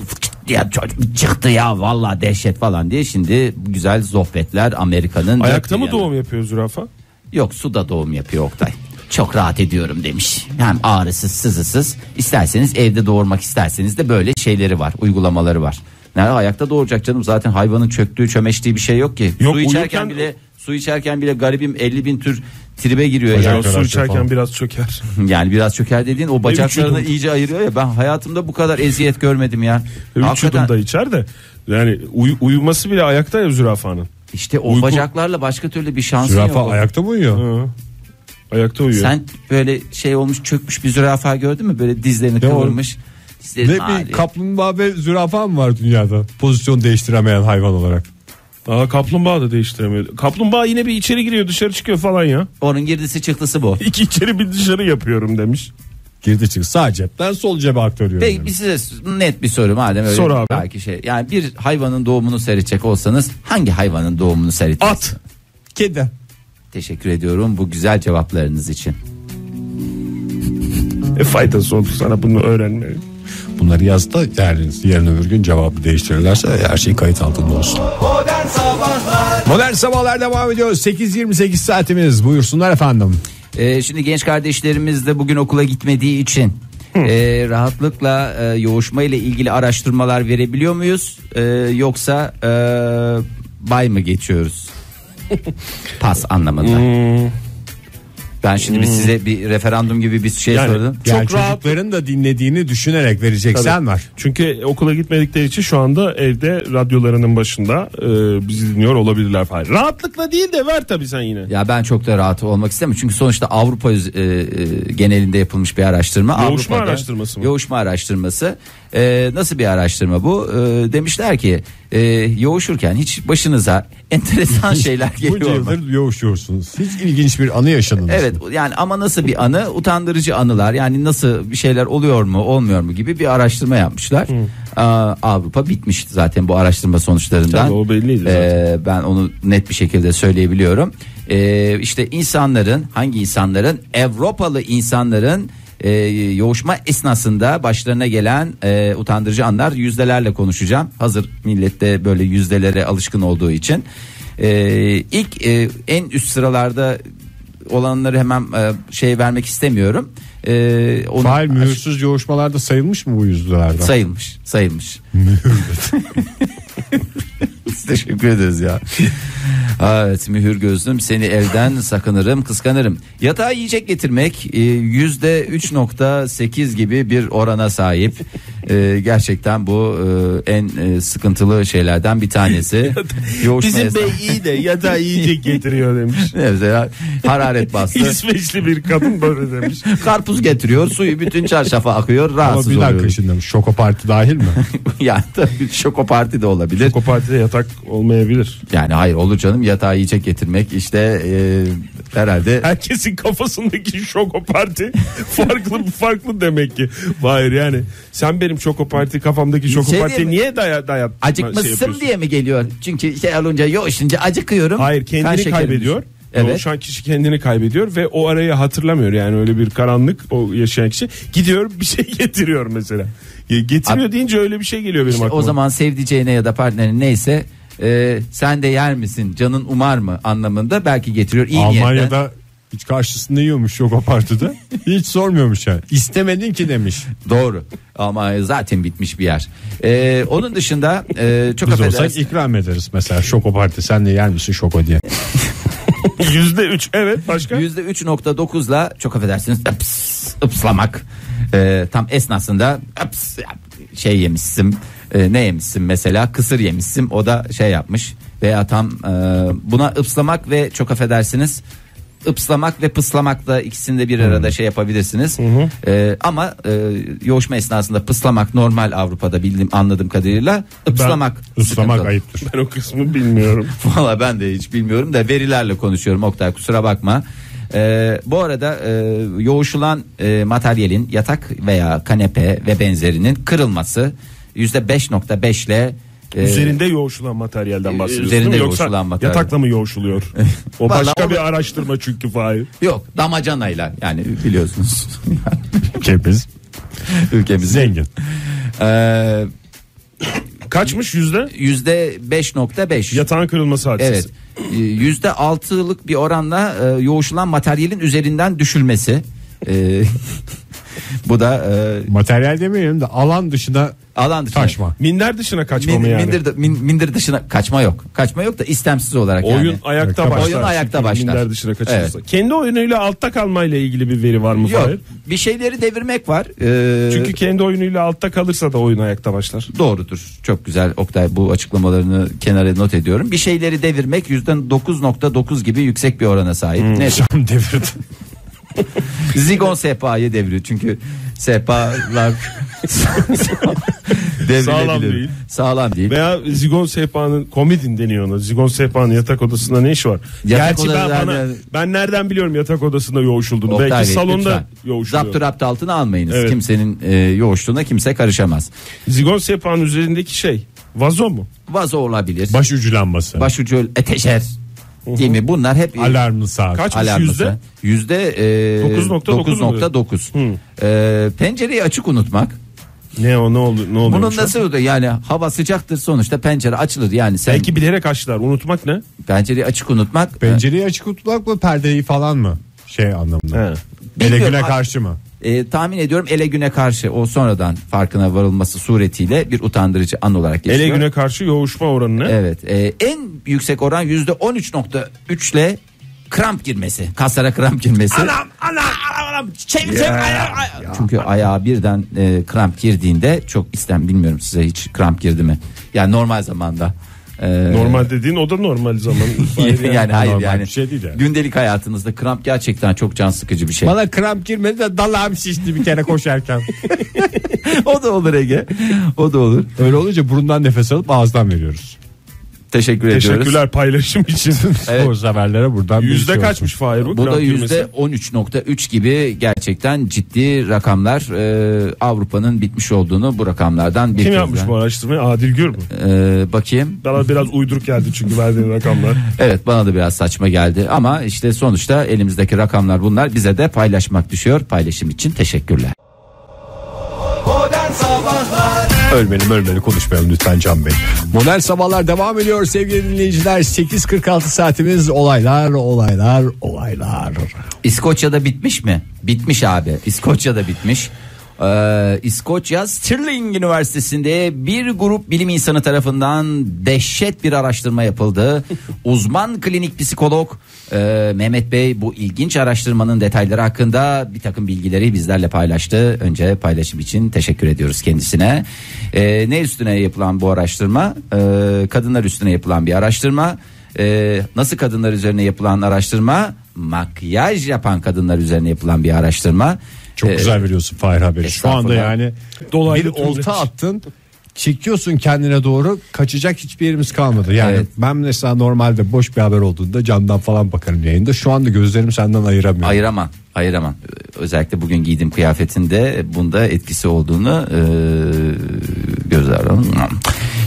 diye çocuk çıktı ya vallahi dehşet falan diye. Şimdi güzel sohbetler Amerika'nın. Ayakta mı doğum yapıyor zürafa? Yok suda doğum yapıyor Oktay. Çok rahat ediyorum demiş. Hem ağrısız sızısız. İsterseniz evde doğurmak isterseniz de böyle şeyleri var. Uygulamaları var. Nerede ayakta doğuracak canım zaten hayvanın çöktüğü çömeştiği bir şey yok ki. Yok, su içerken uyurken- bile su içerken bile garibim 50 bin tür tribe giriyor. Bacak Yani. Ya su içerken falan. biraz çöker. Yani biraz çöker dediğin o bacaklarını iyice ayırıyor ya ben hayatımda bu kadar eziyet görmedim ya. Üç Hakikaten yudum da içer de. Yani uy- uyuması bile ayakta ya zürafanın. işte o Uyku- bacaklarla başka türlü bir şansın Zürafa yok. ayakta mı uyuyor? Hı. Ayakta uyuyor. Sen böyle şey olmuş çökmüş bir zürafa gördün mü böyle dizlerini Ne kıvırmış. Ve Dizlerini bir kaplumbağa ve zürafa mı var dünyada? Pozisyon değiştiremeyen hayvan olarak. Aa, kaplumbağa da değiştiremiyor. Kaplumbağa yine bir içeri giriyor dışarı çıkıyor falan ya. Onun girdisi çıktısı bu. İki içeri bir dışarı yapıyorum demiş. Girdi çıktı sağ cepten sol cebe aktarıyor. Peki bir size net bir soru madem öyle Sor abi. belki şey. Yani bir hayvanın doğumunu seyredecek olsanız hangi hayvanın doğumunu seyredeceksiniz? At. Kedi. Teşekkür ediyorum bu güzel cevaplarınız için. E faydası oldu sana bunu öğrenmenin. Bunları yaz da yarın, yarın öbür gün cevabı değiştirirlerse her şey kayıt altında olsun. Modern Sabahlar Modern sabahlar devam ediyor. 8.28 saatimiz. Buyursunlar efendim. Ee, şimdi genç kardeşlerimiz de bugün okula gitmediği için e, rahatlıkla e, yoğuşma ile ilgili araştırmalar verebiliyor muyuz? E, yoksa e, bay mı geçiyoruz? Pas anlamında. Ben şimdi bir size bir referandum gibi bir şey Yani- sordum. Yani Çok rahat- çocukların da dinlediğini düşünerek vereceksen var. Çünkü okula gitmedikleri için şu anda evde radyolarının başında e, bizi dinliyor olabilirler falan. Rahatlıkla değil de ver tabii sen yine. Ya ben çok da rahat olmak istemiyorum. Çünkü sonuçta Avrupa e, e, genelinde yapılmış bir araştırma. Yoğuşma Avrupa'da- araştırması mı? Yoğuşma araştırması. E, nasıl bir araştırma bu? E, demişler ki e, yoğuşurken hiç başınıza enteresan şeyler Bunca geliyor mu? yıldır yoğuşuyorsunuz. Hiç ilginç bir anı yaşadınız. Evet yani ama nasıl bir anı utandırıcı anılar yani nasıl bir şeyler oluyor mu olmuyor mu gibi bir araştırma yapmışlar. Aa, Avrupa bitmişti zaten bu araştırma sonuçlarından. Tabii, o belliydi zaten. Ee, ben onu net bir şekilde söyleyebiliyorum. Ee, işte insanların hangi insanların Avrupalı insanların e, yoğuşma esnasında başlarına gelen e, utandırıcı anlar yüzdelerle konuşacağım. Hazır millette böyle yüzdelere alışkın olduğu için. Ee, ilk e, en üst sıralarda olanları hemen e, şey vermek istemiyorum. Ee, onu Fahir mühürsüz yoğuşmalarda sayılmış mı bu yüzdelerden? sayılmış sayılmış. Teşekkür ederiz ya. Evet mühür gözlüm seni elden sakınırım kıskanırım. Yatağa yiyecek getirmek e, yüzde 3.8 gibi bir orana sahip. E, gerçekten bu e, en sıkıntılı şeylerden bir tanesi. Yoğuşma Bizim bey iyi de yatağı yiyecek getiriyor demiş. Mesela hararet bastı. İsveçli bir kadın böyle demiş. Karpuz getiriyor suyu bütün çarşafa akıyor Ama rahatsız bir dakika oluyoruz. şimdi şoko parti dahil mi? yani tabii şoko parti de olabilir. O partide yatak olmayabilir. Yani hayır olur canım yatağa yiyecek getirmek işte e, herhalde Herkesin kafasındaki şoko parti farklı farklı demek ki. Hayır yani sen benim benim şokoparti kafamdaki şokoparti değil mi? niye daya, dayat şey Acıkmışsın yapıyorsun? diye mi geliyor? Çünkü şey alınca yoğuşunca acıkıyorum. Hayır kendini kaybediyor. düşüyor. Evet. Yoğuşan kişi kendini kaybediyor ve o arayı hatırlamıyor yani öyle bir karanlık o yaşayan kişi gidiyor bir şey getiriyor mesela. Getiriyor Abi- deyince öyle bir şey geliyor benim İşte aklıma. o zaman sevdiceğine ya da partnerin neyse e, sen de yer misin canın umar mı anlamında belki getiriyor iyi niyetten. Almanya'da hiç karşısında yiyormuş yok o partide. Hiç sormuyormuş yani. İstemedin ki demiş. Doğru ama zaten bitmiş bir yer. E, onun dışında e, çok Biz olsak affedersin. ikram ederiz mesela şoko parti sen de yer misin şoko diye. Yüzde üç evet başka. %3.9'la çok affedersiniz ıps, ıpslamak E, tam esnasında ıps, şey yemişsin e, ne yemişsin mesela kısır yemişsin o da şey yapmış veya tam e, buna ıpslamak ve çok affedersiniz ıpslamak ve pıslamak da ikisini de bir arada şey yapabilirsiniz. E, ama e, yoğuşma esnasında pıslamak normal Avrupa'da bildiğim anladığım kadarıyla ıpslamak Islamak sıkıntılı. ayıptır. Ben o kısmı bilmiyorum. Valla ben de hiç bilmiyorum da verilerle konuşuyorum Oktay kusura bakma. Ee, bu arada e, yoğuşulan e, materyalin yatak veya kanepe ve benzerinin kırılması %5.5 ile e, Üzerinde yoğuşulan materyalden bahsediyorsun. Üzerinde yoğuşulan materyal. Yatakla mı yoğuşuluyor? o başka bir araştırma çünkü Fahir. yok damacanayla yani biliyorsunuz Ülkemiz ülkemiz zengin. Ee, Kaçmış yüzde? %5.5 Yatağın kırılması hadisesi. Evet. Ee, Yüzde altılık bir oranla e, yoğuşulan materyalin üzerinden düşülmesi. Bu da e, Materyal demeyelim de alan dışına alan dışına. taşma. Minder dışına kaçma Min, mı yani? mindir, min- mindir dışına kaçma yok. Kaçma yok da istemsiz olarak Oyun yani. ayakta Oyun başlar. ayakta Çünkü başlar. Minder dışına kaçırırsa. Evet. Kendi oyunuyla altta kalmayla ilgili bir veri var mı Yok. Fahir? Bir şeyleri devirmek var. Ee, Çünkü kendi oyunuyla altta kalırsa da oyun ayakta başlar. doğrudur. Çok güzel Oktay bu açıklamalarını kenara not ediyorum. Bir şeyleri devirmek yüzden 9.9 gibi yüksek bir orana sahip. Hmm. Ne? Cam devirdim. Zigon sehpayı deviriyor çünkü sehpalar devrilebilir. Sağlam değil. Sağlam değil. Veya zigon sehpanın komedin deniyor ona. Zigon sehpanın yatak odasında ne işi var? Yatak Gerçi ben, bana, yani- ben nereden biliyorum yatak odasında yoğuşulduğunu? Oktay Belki Bey, salonda lütfen. yoğuşuluyor. Zaptı raptı altına almayınız. Evet. Kimsenin e, yoğuştuğuna kimse karışamaz. Zigon sehpanın üzerindeki şey vazo mu? Vazo olabilir. Başucu lambası. Başucu eteşer. Değil mi? Bunlar hep Alarmlı saat. Kaçmış alarmlısı. yüzde? Yüzde e, 9.9 mu? 9.9. Hı. E, pencereyi açık unutmak. Ne o ne oldu ne oluyor? Bunun nasıl oldu? Yani hava sıcaktır sonuçta pencere açılır. Yani sen Belki bilerek açtılar. Unutmak ne? pencereyi açık unutmak. Pencereyi açık tutmak mı perdeyi falan mı? Şey anlamında. He. Ele güne karşı mı? E, tahmin ediyorum ele güne karşı o sonradan farkına varılması suretiyle bir utandırıcı an olarak geçiyor. Ele güne karşı yoğuşma oranı ne? Evet. e, en yüksek oran yüzde 13.3 ile kramp girmesi. Kaslara kramp girmesi. Anam anam anam. Çevir çevir ayağı, ayağı. Çünkü ayağa birden e, kramp girdiğinde çok istem bilmiyorum size hiç kramp girdi mi? Yani normal zamanda. E, Normal dediğin o da normal zaman. yani, hayır normal yani bir şey değil yani. gündelik hayatınızda kramp gerçekten çok can sıkıcı bir şey. Bana kramp girmedi de dalağım şişti bir kere koşarken. o da olur Ege. O da olur. Öyle olunca burundan nefes alıp ağızdan veriyoruz. Teşekkür ediyoruz. Teşekkürler paylaşım için. Evet. O severlere buradan Yüzde şey kaçmış Fahir bu? Bu da yüzde 13.3 gibi gerçekten ciddi rakamlar Ee, Avrupa'nın bitmiş olduğunu bu rakamlardan bir Kim kez yapmış bu araştırmayı? Adil Gür mü? Ee, bakayım. Bana biraz uyduruk geldi çünkü verdiğin rakamlar. Evet bana da biraz saçma geldi ama işte sonuçta elimizdeki rakamlar bunlar bize de paylaşmak düşüyor. Paylaşım için teşekkürler. Modern Sabahlar Ölmeli ölmeli konuşmayalım lütfen Can Bey. Modern sabahlar devam ediyor sevgili dinleyiciler. 8.46 saatimiz olaylar olaylar olaylar. İskoçya'da bitmiş mi? Bitmiş abi. İskoçya'da bitmiş. Ee, İskoçya Stirling Üniversitesi'nde bir grup bilim insanı tarafından dehşet bir araştırma yapıldı. Uzman klinik psikolog e, Mehmet Bey bu ilginç araştırmanın detayları hakkında bir takım bilgileri bizlerle paylaştı. Önce paylaşım için teşekkür ediyoruz kendisine. Ee, ne üstüne yapılan bu araştırma? Ee, kadınlar üstüne yapılan bir araştırma. Ee, nasıl kadınlar üzerine yapılan araştırma? Makyaj yapan kadınlar üzerine yapılan bir araştırma. Çok Ee, güzel veriyorsun Fahir haberi. Şu anda yani Dolaylı bir olta attın. çekiyorsun kendine doğru kaçacak hiçbir yerimiz kalmadı. Yani Evet. ben mesela normalde boş bir haber olduğunda camdan falan bakarım yayında. Şu anda gözlerim senden ayıramıyor. Ayıramam. Ayıramam. Özellikle bugün giydiğim kıyafetinde bunda etkisi olduğunu e, göz alalım.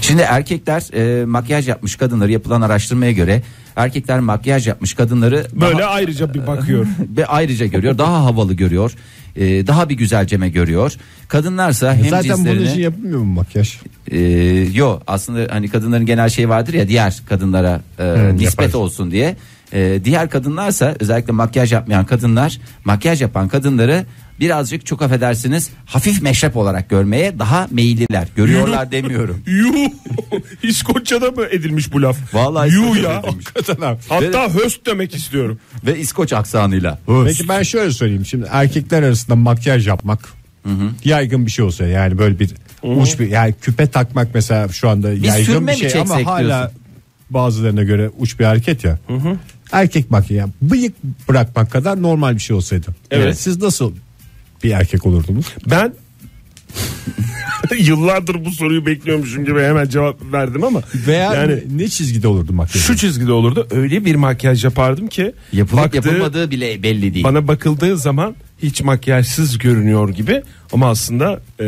Şimdi erkekler e, makyaj yapmış kadınları yapılan araştırmaya göre erkekler makyaj yapmış kadınları Böyle daha, ayrıca bir bakıyor. ve ayrıca görüyor. Daha havalı görüyor. E, daha bir güzelceme görüyor. Kadınlarsa hem Zaten bunun cinslerini için yapılmıyor mu makyaj? e, yo aslında hani kadınların genel şeyi vardır ya diğer kadınlara e, nispet yapar. olsun diye. E, diğer kadınlarsa özellikle makyaj yapmayan kadınlar makyaj yapan kadınları birazcık çok affedersiniz hafif meşrep olarak görmeye daha meyilliler. Görüyorlar demiyorum. Yuh. İskoçya'da mı edilmiş bu laf? Vallahi Yuh ya. edilmiş. Hatta höst demek istiyorum. Ve İskoç aksanıyla. Peki ben şöyle söyleyeyim şimdi erkekler arasında makyaj yapmak yaygın bir şey olsa yani böyle bir uç bir yani küpe takmak mesela şu anda yaygın sürme bir mi şey ama çeksek hala diyorsun? bazılarına göre uç bir hareket ya. Erkek makyajı yani bıyık bırakmak kadar normal bir şey olsaydı. Evet. Siz nasıl bir erkek olurdunuz? Ben yıllardır bu soruyu bekliyormuşum gibi hemen cevap verdim ama Veya yani ne çizgide olurdu makyaj? şu çizgide olurdu. Öyle bir makyaj yapardım ki Yapılıp baktığı- yapılmadığı bile belli değil. bana bakıldığı zaman hiç makyajsız görünüyor gibi ama aslında e,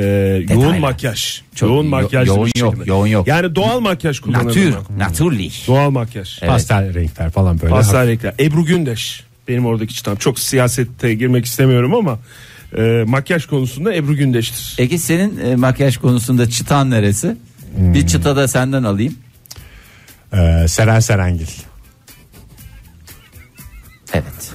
yoğun makyaj. Çok yoğun yo- makyaj yoğun yok, yoğun yok. Yani doğal makyaj kullanırdım. Natür. Doğal makyaj. Pastel renkler falan böyle. Pastel renkler. Ebru Gündeş benim oradaki çıtam. Çok siyasette girmek istemiyorum ama e, makyaj konusunda Ebru Gündeş'tir. Ege senin e, makyaj konusunda çıtan neresi? Bir çıta da senden alayım. Ee, Seren Serengil. Evet.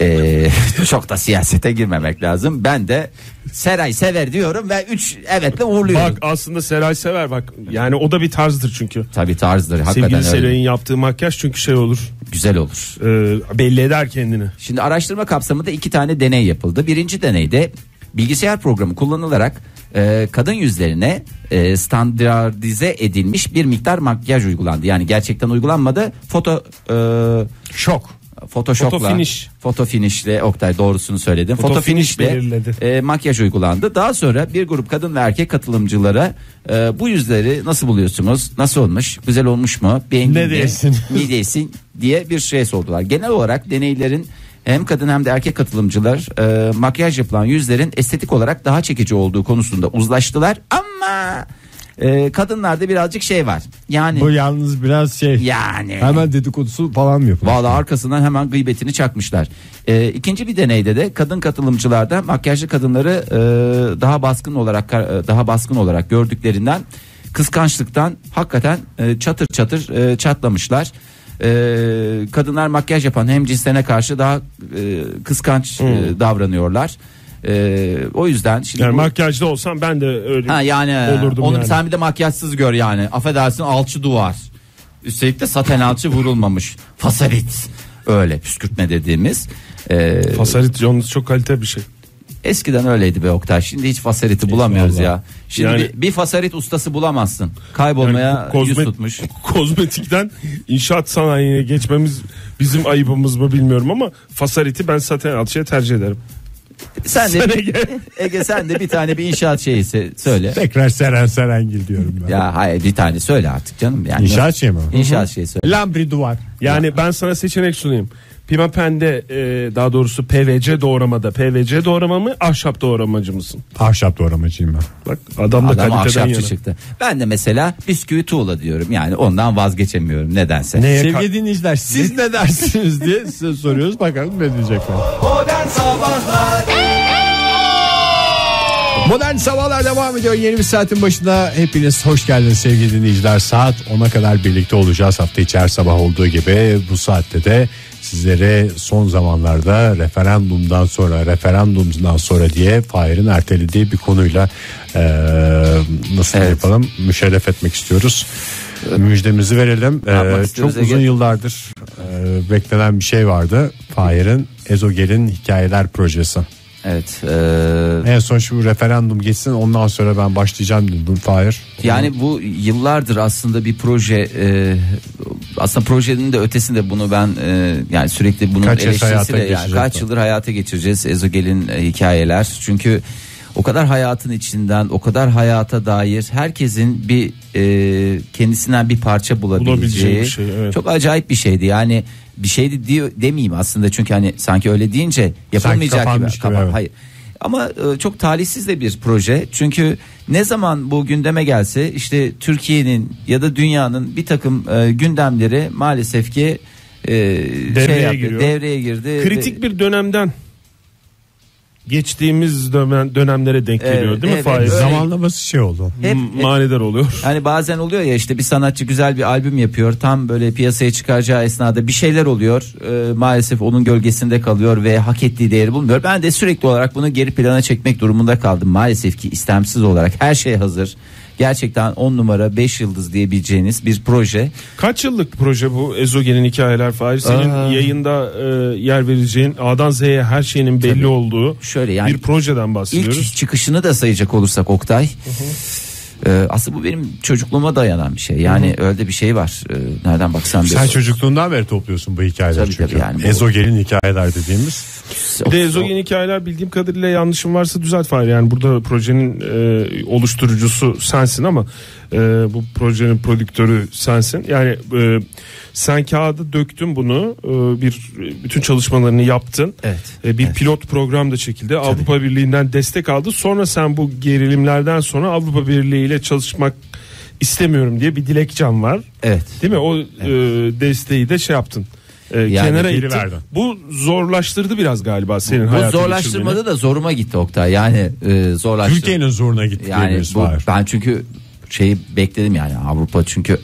Ee, çok da siyasete girmemek lazım. Ben de Seray sever diyorum ve 3 evetle uğurluyorum. Bak aslında Seray sever bak. Yani o da bir tarzdır çünkü. Tabii tarzdır hakikaten Sevgili. Seray'ın yaptığı makyaj çünkü şey olur. Güzel olur. e, belli eder kendini. Şimdi araştırma kapsamında iki tane deney yapıldı. Birinci deneyde bilgisayar programı kullanılarak e, kadın yüzlerine e, standartize edilmiş bir miktar makyaj uygulandı. Yani gerçekten uygulanmadı. Foto e, Şok. Photoshop'la Foto finish. foto finish'le Oktay doğrusunu söyledim. Foto Foto finish finish'le e, makyaj uygulandı. Daha sonra bir grup kadın ve erkek katılımcılara e, bu yüzleri nasıl buluyorsunuz? Nasıl olmuş? Güzel olmuş mu? Beğendin Ne mi? diyorsun? Ne diyorsun? Diye bir şey sordular. Genel olarak deneylerin hem kadın hem de erkek katılımcılar e, makyaj yapılan yüzlerin estetik olarak daha çekici olduğu konusunda uzlaştılar ama e, kadınlarda birazcık şey var. Yani Bu yalnız biraz şey. yani Hemen dedikodusu falan mı yapılıyor? Valla arkasından hemen gıybetini çakmışlar. Ee, ikinci bir deneyde de kadın katılımcılarda makyajlı kadınları e, daha baskın olarak e, daha baskın olarak gördüklerinden kıskançlıktan hakikaten e, çatır çatır e, çatlamışlar. E, kadınlar makyaj yapan hem cinslerine karşı daha e, kıskanç e, davranıyorlar. E, o yüzden şimdi Yani bu- makyajda olsam ben de öyle Ha yani olurdum onu yani. sen bir de makyajsız gör yani. Affedersin alçı duvar. Üstelik de saten alçı vurulmamış. Fasarit. Öyle püskürtme dediğimiz. Ee, Fasarit yalnız çok kalite bir şey. Eskiden öyleydi be Oktay. Şimdi hiç fasariti bulamıyoruz vallahi. ya. Şimdi Yani- bir, bir fasarit ustası bulamazsın. Kaybolmaya Yani kozmet- yüz tutmuş. Kozmetikten inşaat sanayine geçmemiz bizim ayıbımız mı bilmiyorum ama Fasariti ben saten alçıya tercih ederim. Sen de bir, Ege. Ege sen de bir tane bir inşaat şeyi söyle. Tekrar Seren Serengil diyorum ben. Ya hayır bir tane söyle artık canım. Yani İnşaat şey mi? İnşaat şeyi söyle. Lambri duvar. Yani ben sana seçenek sunayım. Pimapen'de e, daha doğrusu PVC doğramada PVC doğrama mı ahşap doğramacı mısın? Ahşap doğramacıyım ben. Bak adam da Adam kaliteden ahşapçı yana. çıktı. Ben de mesela bisküvi tuğla diyorum. Yani ondan vazgeçemiyorum nedense. Neye ka- Sevgili dinleyiciler siz ne dersiniz diye size soruyoruz bakalım ne diyecekler. Modern Sabahlar Modern Sabahlar devam ediyor. Yeni bir saatin başında hepiniz hoş geldiniz sevgili dinleyiciler. Saat 10'a kadar birlikte olacağız. Hafta içi her sabah olduğu gibi bu saatte de sizlere son zamanlarda referandumdan sonra referandumdan sonra diye Fahir'in ertelediği bir konuyla eee, nasıl Evet. yapalım müşerref etmek istiyoruz. Müjdemizi verelim. Eee, çok istiyoruz uzun Ege? yıllardır eee, beklenen bir şey vardı. Fahir'in Ezogel'in hikayeler projesi. Evet. e, En son şu referandum geçsin ondan sonra ben başlayacağım dedim Fahir. yani bu yıllardır aslında bir proje e, aslında projenin de ötesinde bunu ben e, yani sürekli bunun Kaç eleştirisiyle yani kaç yıldır hayata geçireceğiz Ezogel'in e, hikayeler çünkü o kadar hayatın içinden o kadar hayata dair herkesin bir e, kendisinden bir parça Bulabileceği bulabileceği bir şey, evet. çok acayip bir şeydi yani bir şeydi diyor demeyeyim aslında. Çünkü hani sanki öyle deyince yapılmayacak kapanmış gibi, gibi, Kapan- evet. hayır. Ama e, çok talihsiz de bir proje. Çünkü ne zaman bu gündeme gelse işte Türkiye'nin ya da dünyanın bir takım e, gündemleri maalesef ki e, Devreye yaptı, giriyor. devreye girdi. Kritik bir dönemden geçtiğimiz dönem, dönemlere denk Evet, geliyor değil mi evet, Fahir? öyle. Zamanlaması şey oldu. hep, M- Manidar oluyor. Hani bazen oluyor ya işte bir sanatçı güzel bir albüm yapıyor. Tam böyle piyasaya çıkaracağı esnada bir şeyler oluyor. Ee, maalesef onun gölgesinde kalıyor ve hak ettiği değeri bulmuyor. Ben de sürekli olarak bunu geri plana çekmek durumunda kaldım. Maalesef ki istemsiz olarak her şey hazır. Gerçekten 10 numara 5 yıldız diyebileceğiniz bir proje. Kaç yıllık proje bu Ezogel'in hikayeler Fahir? Senin Aa. yayında e, yer vereceğin A'dan Z'ye her şeyinin belli Tabii. olduğu Şöyle yani bir projeden bahsediyoruz. İlk çıkışını da sayacak olursak Oktay. Ee, aslında bu benim çocukluğuma dayanan bir şey. Yani öyle bir şey var. Ee, nereden baksan bir- Sen çocukluğundan beri topluyorsun bu hikayeleri Tabii, çünkü. tabii yani bu- Ezogelin hikayeler dediğimiz. Bir de Ezogen hikayeler bildiğim kadarıyla yanlışım varsa düzelt Fahir. Yani burada projenin e, oluşturucusu sensin ama e, bu projenin prodüktörü sensin. Yani e, sen kağıda döktün bunu e, bir bütün çalışmalarını yaptın. Evet. E, bir Evet. pilot program da çekildi. Avrupa Birliği'nden destek aldı. Sonra sen bu gerilimlerden sonra Avrupa Birliği ile çalışmak istemiyorum diye bir dilekçen var. Evet. Değil mi? O e, desteği de şey yaptın. E, kenara geri ittin. verdin. Bu zorlaştırdı biraz galiba senin Bu hayatını zorlaştırmada da zoruma gitti Oktay. Yani e, zorlaştırdı. Türkiye'nin zoruna gitti yani bu, ben çünkü şeyi bekledim yani Avrupa çünkü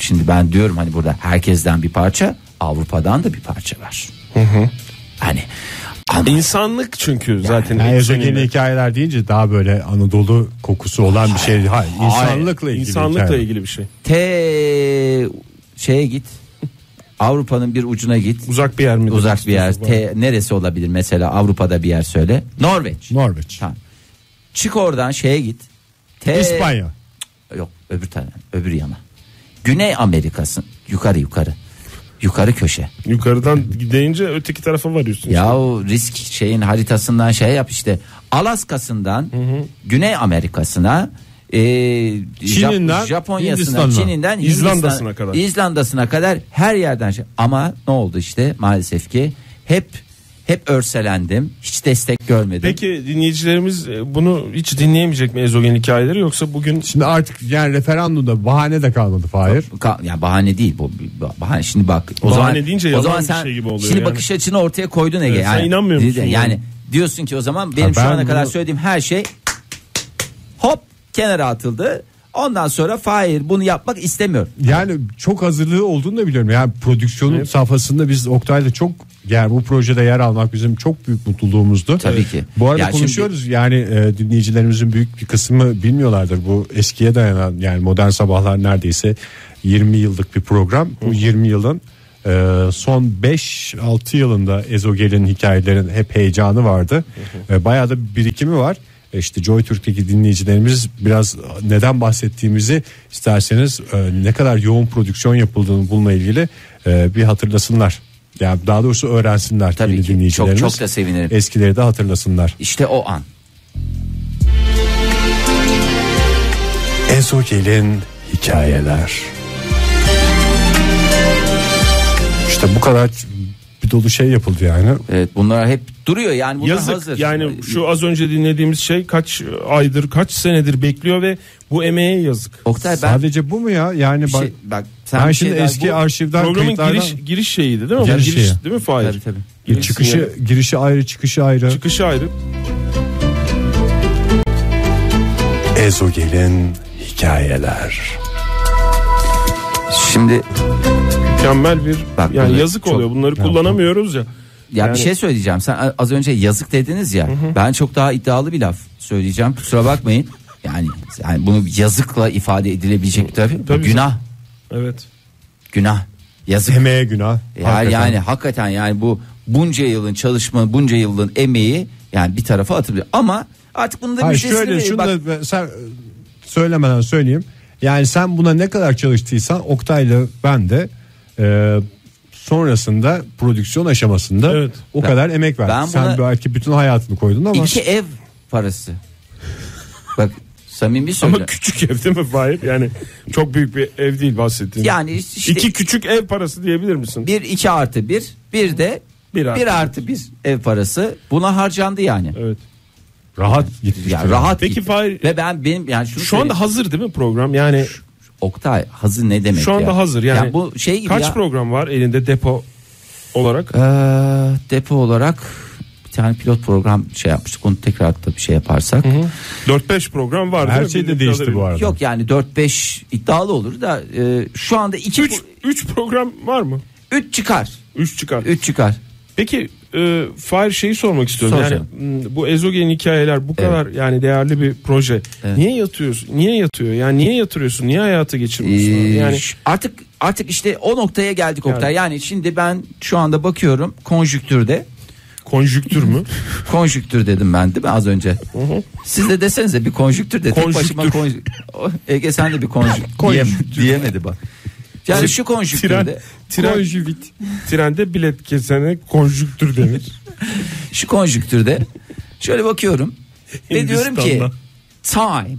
şimdi ben diyorum hani burada herkesten bir parça Avrupa'dan da bir parça var. Hani ama İnsanlık çünkü zaten. Yani. Ezogelin hikayeler deyince daha böyle Anadolu kokusu olan bir şey. Hayır, insanlıkla ilgili. İnsanlıkla hikaye. ilgili bir şey. T şeye git. Avrupa'nın bir ucuna git. Uzak bir yer mi? Uzak bir yer. istiyorsun? T neresi olabilir mesela Avrupa'da bir yer söyle. Norveç. Norveç. Tamam. Çık oradan şeye git. T İspanya. Yok öbür tane öbür yana. Güney Amerika'sın yukarı yukarı. Yukarı köşe. Yukarıdan deyince öteki tarafa varıyorsun. Ya o risk şeyin haritasından şey yap işte. Alaska'sından Güney Amerika'sına e, Çin'inden Jap- Japonya'sına, Çin'inden İzlanda'sına kadar. İzlanda'sına kadar her yerden şey. Ama ne oldu işte maalesef ki hep hep örselendim. Hiç destek görmedim. Peki dinleyicilerimiz e, bunu hiç dinleyemeyecek mi ezogen hikayeleri yoksa bugün Şimdi artık yani referandumda bahane de kalmadı Fahir. Ka- yani bahane değil bu bahane şimdi bak o Bahane zaman deyince o zaman bir sen şey gibi oluyor şimdi yani. bakış açını ortaya koydun Ege Evet, sen yani inanmıyor musun yani, yani? diyorsun ki o zaman benim Ha, şu ana kadar bunu- söylediğim her şey hop kenara atıldı ondan sonra Fahir bunu yapmak istemiyor Yani çok hazırlığı olduğunu da biliyorum. Yani prodüksiyonun safhasında biz Oktay'la çok yani bu projede yer almak bizim çok büyük mutluluğumuzdu. Tabii ki. Bu arada Ya şimdi- konuşuyoruz yani e, dinleyicilerimizin büyük bir kısmı bilmiyorlardır. Bu eskiye dayanan yani modern sabahlar neredeyse 20 yıllık bir program. Bu 20 yılın e, son 5-6 yılında Ezogel'in hikayelerin hep heyecanı vardı. E, bayağı da birikimi var. İşte Joy Türk'teki dinleyicilerimiz biraz neden bahsettiğimizi isterseniz e, ne kadar yoğun prodüksiyon yapıldığını bununla ilgili e, bir hatırlasınlar. Yani daha doğrusu öğrensinler Tabii yeni ki. dinleyicilerimiz. Çok- çok da sevinirim. Eskileri de hatırlasınlar. işte o an Ezogel'in hikayeler. İşte bu kadar bir dolu şey yapıldı yani. evet bunlar hep duruyor yani bunlar yazık hazır yani şu az önce dinlediğimiz şey kaç aydır kaç senedir bekliyor ve bu emeğe yazık. Oktay ben Sadece bu mu ya? Yani bak, şey, bak sen ben şimdi şey eski bu- arşivden Programın kayıtlardan giriş giriş şeyiydi değil mi? Giriş giriş şeyi. değil mi Fahir? Tabii, tabii. bir çıkışı girişi ayrı çıkışı ayrı. Çıkışı ayrı. Ezogel'in hikayeler. şimdi Mükemmel bir Bak, yani yazık çok- oluyor. Bunları kullanamıyoruz ya. Ya Yani- bir şey söyleyeceğim. Sen az önce yazık dediniz ya. Ben çok daha iddialı bir laf söyleyeceğim. Kusura bakmayın. Yani, yani bunu yazıkla ifade edilebilecek bir tarafı. Tabii. günah. Evet. Günah. Yazık. Emeğe günah. Yani, Hakikaten. yani hakikaten yani bu bunca yılın çalışma, bunca yılın emeği yani bir tarafa atılıyor. Ama artık bunun da Hayır şöyle şunu Bak, da sen söylemeden söyleyeyim. Yani sen buna ne kadar çalıştıysan Oktay'la ben de e, sonrasında prodüksiyon aşamasında Evet. o Ben- kadar emek verdin. ben sen buna- belki bütün hayatını koydun ama iki ev parası. Bak samimi Ama söylüyorum. küçük ev değil mi Fahir? Yani çok büyük bir ev değil bahsettiğin. Yani işte İki küçük ev parası diyebilir misin? bir iki artı bir bir de Bir artı bir artı bir ev parası buna harcandı yani. Evet. Rahat gitmiş. Ya rahat Peki gitti. Fahir- ve ben benim yani şunu Şu anda söyleyeyim. hazır değil mi program? Yani Oktay hazır ne demek şu anda ya? hazır. Yani Ya bu şey gibi kaç ya. program var elinde depo olarak? Ee, depo olarak bir tane pilot program şey yapmıştık. Onu tekrar da bir şey yaparsak. 4-5 program var. Her şey de değişti bu arada. Yok yani 4-5 iddialı olur da e, şu anda 2 3 3 program var mı? 3 çıkar. 3 çıkar. 3 çıkar. Peki e, Fahir şeyi sormak istiyorum. Sor yani canım. bu ezogelin hikayeler bu kadar yani değerli bir proje. Evet. Niye yatıyorsun? Niye yatıyor? Yani niye yatırıyorsun? Niye hayata geçirmiyorsun? Ee, yani artık artık işte o noktaya geldik Oktay. Yani şimdi ben şu anda bakıyorum konjüktürde konjüktür mü? konjüktür dedim ben değil mi az önce? Siz de desenize bir konjüktür de tek Konjüktür. başıma konjü- O, Ege sen de bir konjüktür diyem, diyemedi bak. Yani şu Tren, konjüktürde tren, trende bilet kesene konjüktür denir. şu konjüktürde şöyle bakıyorum ve diyorum ki time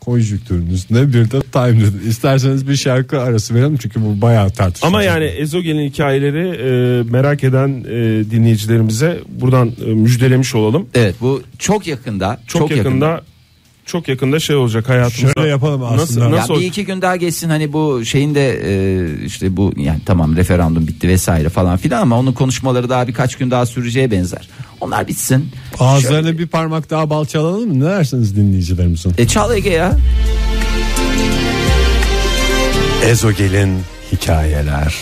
Konjüktürün üstüne bir de time dedi. İsterseniz bir şarkı arası verelim çünkü bu bayağı tartışılacak. Ama yani ezogelin hikayeleri e, merak eden e, dinleyicilerimize buradan e, müjdelemiş olalım. Evet bu çok yakında Çok, yakında, çok yakında şey olacak hayatımızda. Şöyle yapalım aslında. Nasıl, Ya nasıl bir iki gün daha geçsin hani bu şeyin de e, işte bu yani tamam referandum bitti vesaire falan filan ama onun konuşmaları daha birkaç gün daha süreceğe benzer. Onlar bitsin. Ağızlarına bir parmak daha bal çalalım mı? Ne dersiniz dinleyicilerimizin? E çal Ege ya. Ezogel'in hikayeler.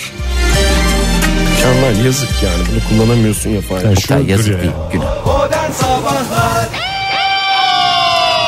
Mükemmel yazık yani bunu kullanamıyorsun ya. Yani şu yazık duruyor değil. ya. Günah. Modern Sabahlar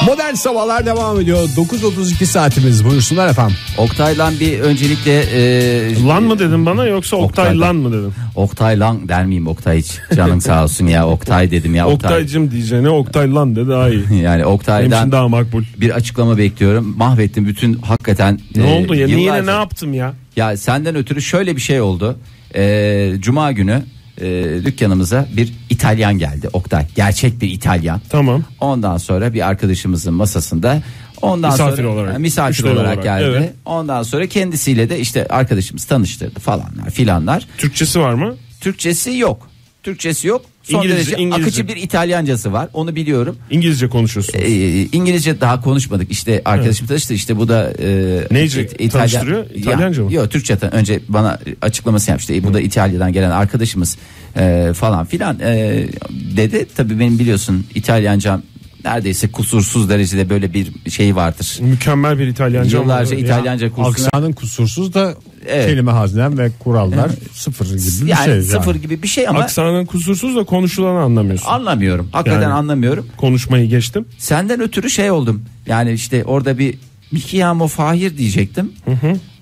Modern sabahlar devam ediyor. 9.32 saatimiz buyursunlar efendim. Oktay'la bir öncelikle e, Lan mı dedin bana yoksa Oktay Oktay'dan. lan mı dedin? Oktay lan der miyim Oktay hiç canın sağ olsun ya Oktay dedim ya Oktay. Oktaycım diyeceğine Oktay lan de daha iyi. Yani Benim Oktay'dan için daha makbul. bir açıklama bekliyorum. Mahvettim bütün hakikaten. Ne e, oldu ya? Yine yıllarca- ne yaptım ya? Ya senden ötürü şöyle bir şey oldu. Ee, Cuma günü e, dükkanımıza bir İtalyan geldi Oktay. Gerçek bir İtalyan. Tamam. Ondan sonra bir arkadaşımızın masasında ondan Misafir sonra olarak, misafir olarak, olarak, geldi. evet. Ondan sonra kendisiyle de işte arkadaşımız tanıştırdı falanlar filanlar. Türkçesi var mı? Türkçesi yok. Türkçesi yok. Son İngilizce, derece İngilizce. akıcı bir İtalyancası var. Onu biliyorum. İngilizce konuşuyorsun. Ee, İngilizce daha konuşmadık. İşte arkadaşım tanıştı. İşte bu da e, Neyce İt- tanıştırıyor? İtalyanca mı? Yok Türkçe önce bana açıklaması yapmıştı. E, bu da İtalya'dan gelen arkadaşımız e, falan filan e, dedi. Tabii benim biliyorsun İtalyancam neredeyse kusursuz derecede böyle bir şey vardır. Mükemmel bir İtalyanca. Yıllarca ama- İtalyanca kursuna Aksanın kusursuz da Evet. kelime haznem ve kurallar sıfır gibi bir yani şey. sıfır yani. gibi bir şey ama Aksanın kusursuz da konuşulanı anlamıyorsun. anlamıyorum. Hakikaten Yani- anlamıyorum. Konuşmayı geçtim. Senden ötürü şey oldum. Yani işte orada bir Mikiyamo Fahir diyecektim.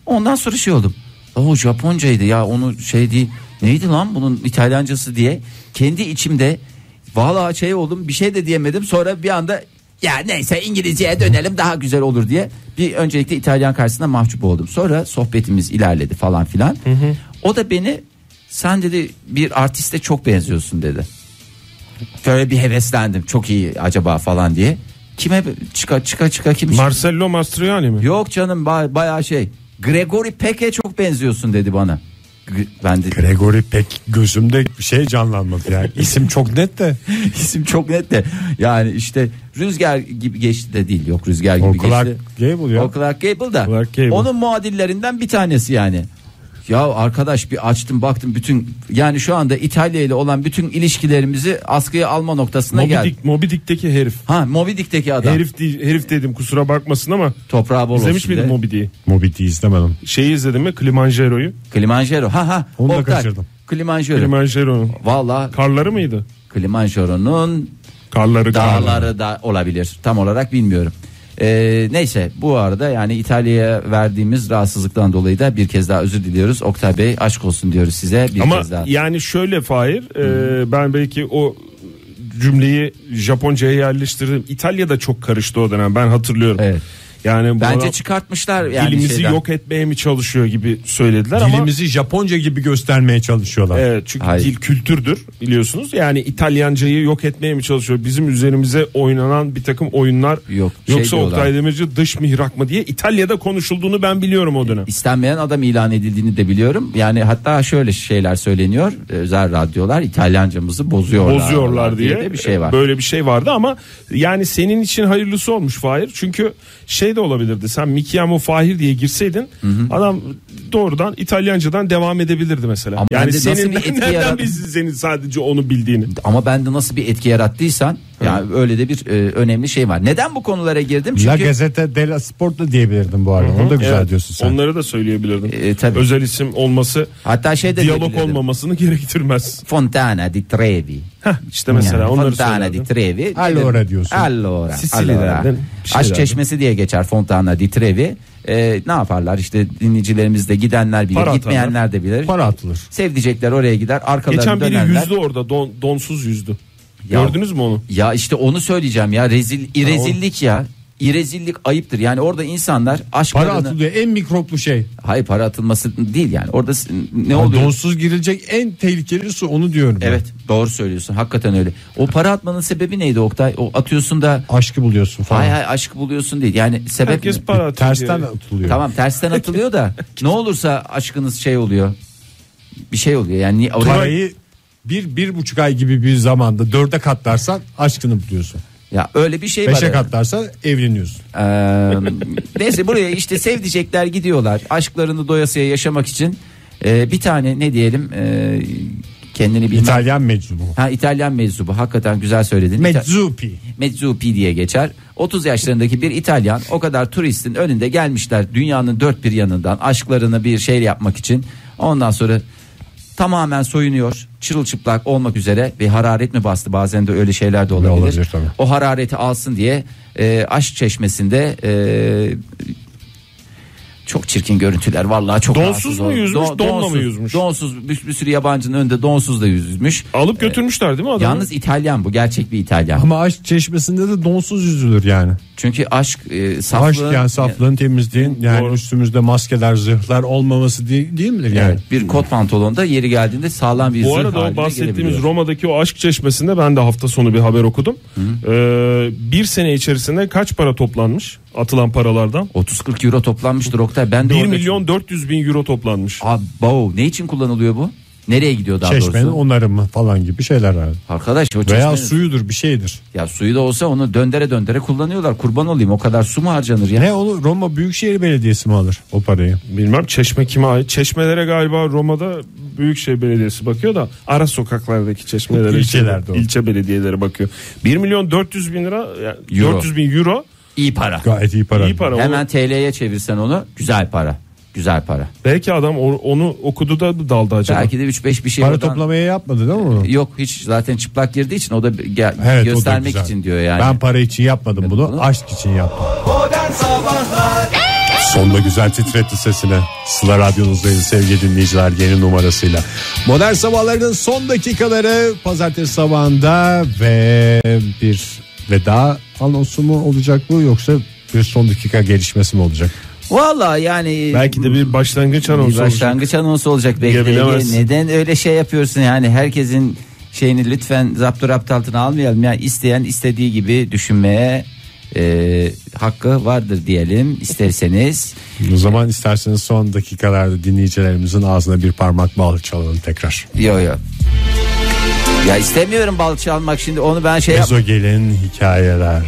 Ondan sonra şey oldum. O Japoncaydı ya onu şey değil. Neydi lan bunun İtalyancası diye. Kendi içimde vallahi şey oldum bir şey de diyemedim. Sonra bir anda ya neyse İngilizceye dönelim daha güzel olur diye. Bir öncelikle İtalyan karşısında mahcup oldum. Sonra sohbetimiz ilerledi falan filan. O da beni sen dedi bir artiste çok benziyorsun dedi. Böyle bir heveslendim. Çok iyi acaba falan diye. Kime çıka çıka çıka kim? Marcello Mastroianni mi? Yok canım ba- bayağı şey. Gregory Peck'e çok benziyorsun dedi bana. Ben de Gregory pek gözümde bir şey canlanmadı yani. İsim çok net de. isim çok net de. Yani işte rüzgar gibi geçti de değil. Yok rüzgar gibi O Clark geçti. Gable ya. O Clark Gable da. Clark Gable. Onun muadillerinden bir tanesi yani. Ya arkadaş bir açtım baktım bütün yani şu anda İtalya ile olan bütün ilişkilerimizi askıya alma noktasına Moby, geldi. Dick, Moby Dick'teki herif. Ha Moby Dick'teki adam. Herif, değil, herif dedim kusura bakmasın ama Toprağı bol izlemiş olsun miydin. Moby Dick'i? Moby Dick'i izlemedim. Şeyi izledin mi? Kilimanjaro'yu. Kilimanjaro. Ha ha. Onu da Oktay. kaçırdım. Kilimanjaro. Kilimanjaro'nun. Valla Karları mıydı? Kilimanjaro'nun Karları karları. dağları da olabilir. Tam olarak bilmiyorum. Ee, neyse bu arada yani İtalya'ya verdiğimiz rahatsızlıktan dolayı da bir kez daha özür diliyoruz. Oktay Bey aşk olsun diyoruz size bir Ama kez daha. yani şöyle Fahir e, ben belki o cümleyi Japonca'ya yerleştirdim. İtalya'da çok karıştı o dönem ben hatırlıyorum. Evet. Yani Bence çıkartmışlar yani dilimizi şeyden. yok etmeye mi çalışıyor gibi söylediler ama Dilimizi Japonca gibi göstermeye çalışıyorlar. Evet çünkü Hayır. dil kültürdür biliyorsunuz. Yani İtalyancayı yok etmeye mi çalışıyor? Bizim üzerimize oynanan bir takım oyunlar Yok, şey yoksa diyorlar. Oktay Demirci dış mihrak mı diye İtalya'da konuşulduğunu ben biliyorum o dönem. İstenmeyen adam ilan edildiğini de biliyorum. Yani hatta şöyle şeyler söyleniyor. Özel radyolar İtalyancamızı bozuyorlar. bozuyorlar diye, de bir şey var. Böyle bir şey vardı ama yani senin için hayırlısı olmuş Fahir. Çünkü şey de olabilirdi. Sen Mikiamo Fahir diye girseydin adam doğrudan İtalyancadan devam edebilirdi mesela. Ama yani senin bir etki nereden yarattı? bilsin senin sadece onu bildiğini. Ama bende nasıl bir etki yarattıysan yani öyle de bir e, önemli şey var. Neden bu konulara girdim? La Çünkü Gazete dello Sport da diyebilirdim bu arada. Onu da güzel Evet, diyorsun sen. Onları da söyleyebilirdim. E, tabii. Özel isim olması hatta şey de diyalog olmamasını gerektirmez. Fontana di Trevi. İşte mesela Yani onları Fontana söylerdim. di Trevi. Allora diyorsun. Allora. Sicilya'dan allora. şey Aşk derdim. çeşmesi diye geçer Fontana di Trevi. E, ne yaparlar işte dinleyicilerimiz de gidenler bilir Para gitmeyenler de bilir. Para atılır. Sevdicekler oraya gider arkalarına Geçen biri dönerler. yüzdü orada don, donsuz yüzdü. Ya- Gördünüz mü onu? Ya işte onu söyleyeceğim ya rezil irezillik ya. İrezillik ayıptır. Yani orada insanlar Para aşklarını atılıyor en mikroplu şey. hayır para atılması değil yani. Orada s- ne Yani oluyor? Donsuz girilecek en tehlikeli su onu diyorum. ben. Evet doğru söylüyorsun. Hakikaten öyle. O para atmanın sebebi neydi Oktay? O atıyorsun da Aşkı buluyorsun falan. hay hay aşk buluyorsun değil. Yani sebep Herkes ne? para atıyor. Tersten atılıyor. Tamam tersten atılıyor da ne olursa aşkınız şey oluyor. Bir şey oluyor. Yani ni- oraya- Parayı bir, bir buçuk ay gibi bir zamanda dörde katlarsan aşkını buluyorsun. ya öyle bir şey var. Beşe yani. katlarsan evleniyorsun. Ee, neyse buraya işte sevdicekler gidiyorlar aşklarını doyasıya yaşamak için Ee, bir tane ne diyelim e, kendini bilmem. İtalyan meczubu. Ha İtalyan meczubu hakikaten güzel söyledin. Meczupi. Mezzupi diye geçer. 30 yaşlarındaki bir İtalyan o kadar turistin önünde gelmişler dünyanın dört bir yanından aşklarını bir şey yapmak için. Ondan sonra tamamen soyunuyor çırılçıplak olmak üzere ve hararet mi bastı bazen de öyle şeyler de olabilir. olabilir tabii. O harareti alsın diye e, aşk çeşmesinde e, çok çirkin görüntüler vallahi çok Donsuz rahatsız mu oldum. yüzmüş, donla mı yüzmüş? Donsuz bir, bir sürü yabancının önünde donsuz da yüzmüş. Alıp götürmüşler değil mi adamı? Yalnız İtalyan bu gerçek bir İtalyan. Ama aşk çeşmesinde de donsuz yüzülür yani. Çünkü aşk e, Aşk saflığın yani saflığın temizliğin yani Doğru. üstümüzde maskeler zırhlar olmaması değil, değil midir yani? Evet, bir kot pantolonda yeri geldiğinde sağlam bir Bu zırh arada o haline bahsettiğimiz gelebiliyor. Roma'daki o aşk çeşmesinde ben de hafta sonu bir haber okudum. Ee, bir sene içerisinde kaç para toplanmış atılan paralardan? 30-40 euro toplanmıştır Oktay. Ben de 1 orada- milyon 400 bin euro toplanmış. Abo, ne için kullanılıyor bu? Nereye gidiyor daha Çeşmenin doğrusu? onarımı falan gibi şeyler var. Arkadaş o Veya çeşmenin- suyudur bir şeydir. Ya suyu da olsa onu döndere döndere kullanıyorlar. Kurban olayım o kadar su mu harcanır ya? Ne onu Roma Büyükşehir Belediyesi mi alır o parayı? Bilmem çeşme kime ait? Çeşmelere galiba Roma'da Büyükşehir Belediyesi bakıyor da ara sokaklardaki çeşmelere İlçelerde o. ilçe belediyeleri bakıyor. 1 milyon 400 bin lira yani Euro. 400 bin euro İyi para. Gayet iyi para. iyi para. Hemen TL'ye çevirsen onu güzel para. Güzel para. belki adam onu okudu da daldı acaba. Belki de 3-5 bir şey Para oradan- toplamaya yapmadı değil mi onu? Yok hiç zaten çıplak girdiği için o da ge- Evet, o da göstermek güzel. için diyor yani. Ben para için yapmadım bunu, bunu- aşk için yaptım. Modern Sabahlar Sonunda güzel titretti sesini. Sıla Radyonuzdayız sevgili dinleyiciler yeni numarasıyla. Modern Sabahlar'ın son dakikaları pazartesi sabahında ve bir veda anonsu mu olacak bu yoksa bir son dakika gelişmesi mi olacak? Vallahi yani Belki de bir başlangıç bir anonsu olacak. başlangıç anonsu olacak belki. Neden öyle şey yapıyorsun yani herkesin şeyini lütfen zapturapt altına almayalım. Yani isteyen istediği gibi düşünmeye e, hakkı vardır diyelim isterseniz. O zaman isterseniz son dakikalarda dinleyicilerimizin ağzına bir parmak bal çalalım tekrar. Yo yo. Ya istemiyorum bal çalmak şimdi onu ben şey yap. Ezogel'in hikayeler.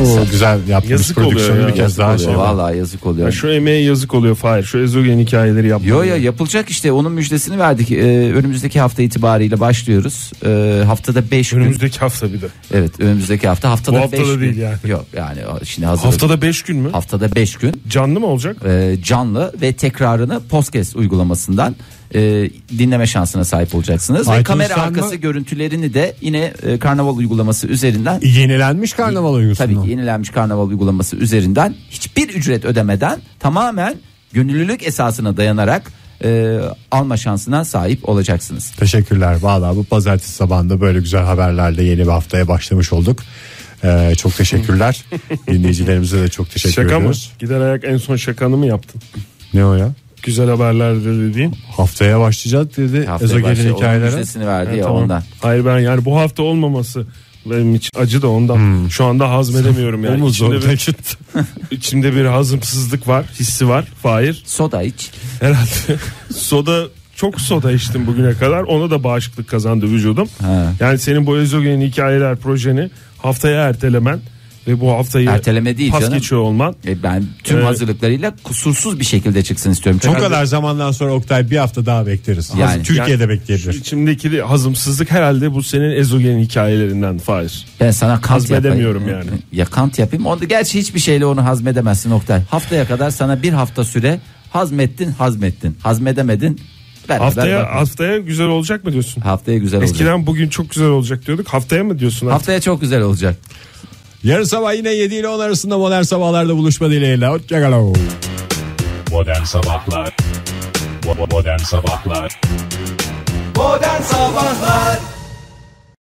O güzel yaptığımız Yazık oluyor prodüksiyonu ya, bir kez yazık daha Oluyor, şey var. Vallahi yazık oluyor. Ya şu emeğe yazık oluyor Fahir. Şu ezogen hikayeleri yapma. Yo yo yapılacak işte onun müjdesini verdik. Ee, önümüzdeki hafta itibariyle başlıyoruz. Ee, haftada 5 gün. Önümüzdeki hafta bir de. Evet önümüzdeki hafta haftada Bu hafta 5 da gün. değil yani. Yok yani şimdi hazır. Haftada 5 gün mü? haftada 5 gün Canlı mı olacak? e, canlı ve tekrarını podcast uygulamasından e, dinleme şansına sahip olacaksınız. ve kamera iTunes'tan arkası mı? görüntülerini de yine e, karnaval uygulaması üzerinden Yenilenmiş karnaval oyuncusu. Tabii ki yenilenmiş karnaval uygulaması üzerinden hiçbir ücret ödemeden tamamen gönüllülük esasına dayanarak e, alma şansına sahip olacaksınız. Teşekkürler. Valla bu pazartesi sabahında böyle güzel haberlerle yeni bir haftaya başlamış olduk. Ee, çok teşekkürler. Dinleyicilerimize de çok teşekkür Şaka mı? ediyoruz. Gider ayak en son şakanı mı yaptın? Ne o ya? Güzel haberler dediğin. Haftaya başlayacağız dedi. Haftaya Ezogelin hikayelere. müjdesini verdi Ha, ya tamam. ondan. Hayır ben yani bu hafta olmaması benim için acı da ondan. Şu anda hazmedemiyorum yani. Omuz İçimde bir, içimde bir hazımsızlık var, hissi var. Fahir. Soda iç. Herhalde soda çok soda içtim bugüne kadar. Ona da bağışıklık kazandı vücudum. Ha. Yani senin bu ezogelin hikayeler projeni haftaya ertelemen ve bu haftayı Erteleme değil pas canım. geçiyor olman. E, ben tüm Evet. hazırlıklarıyla kusursuz bir şekilde çıksın istiyorum. Bu Çünkü kadar zamandan sonra Oktay bir hafta daha bekleriz. Yani- Yani, Türkiye'de bekleyebilir. içimdeki de hazımsızlık herhalde bu senin ezogelin hikayelerinden Fahir. ben sana kant Hazmedemiyorum yapayım. yani. Ya kant yapayım. Onda gerçi hiçbir şeyle onu hazmedemezsin Oktay. Haftaya kadar sana bir hafta süre hazmettin, hazmettin. Hazmedemedin. Beraber Haftaya bak. haftaya güzel olacak mı diyorsun? haftaya güzel olacak. Eskiden bugün çok güzel olacak diyorduk. Haftaya mı diyorsun? artık? Haftaya çok güzel olacak. Yarın sabah yine 7 ile 10 arasında modern sabahlarda buluşma dileğiyle. Hoşçakalın. Modern Sabahlar Modern Sabahlar Modern Sabahlar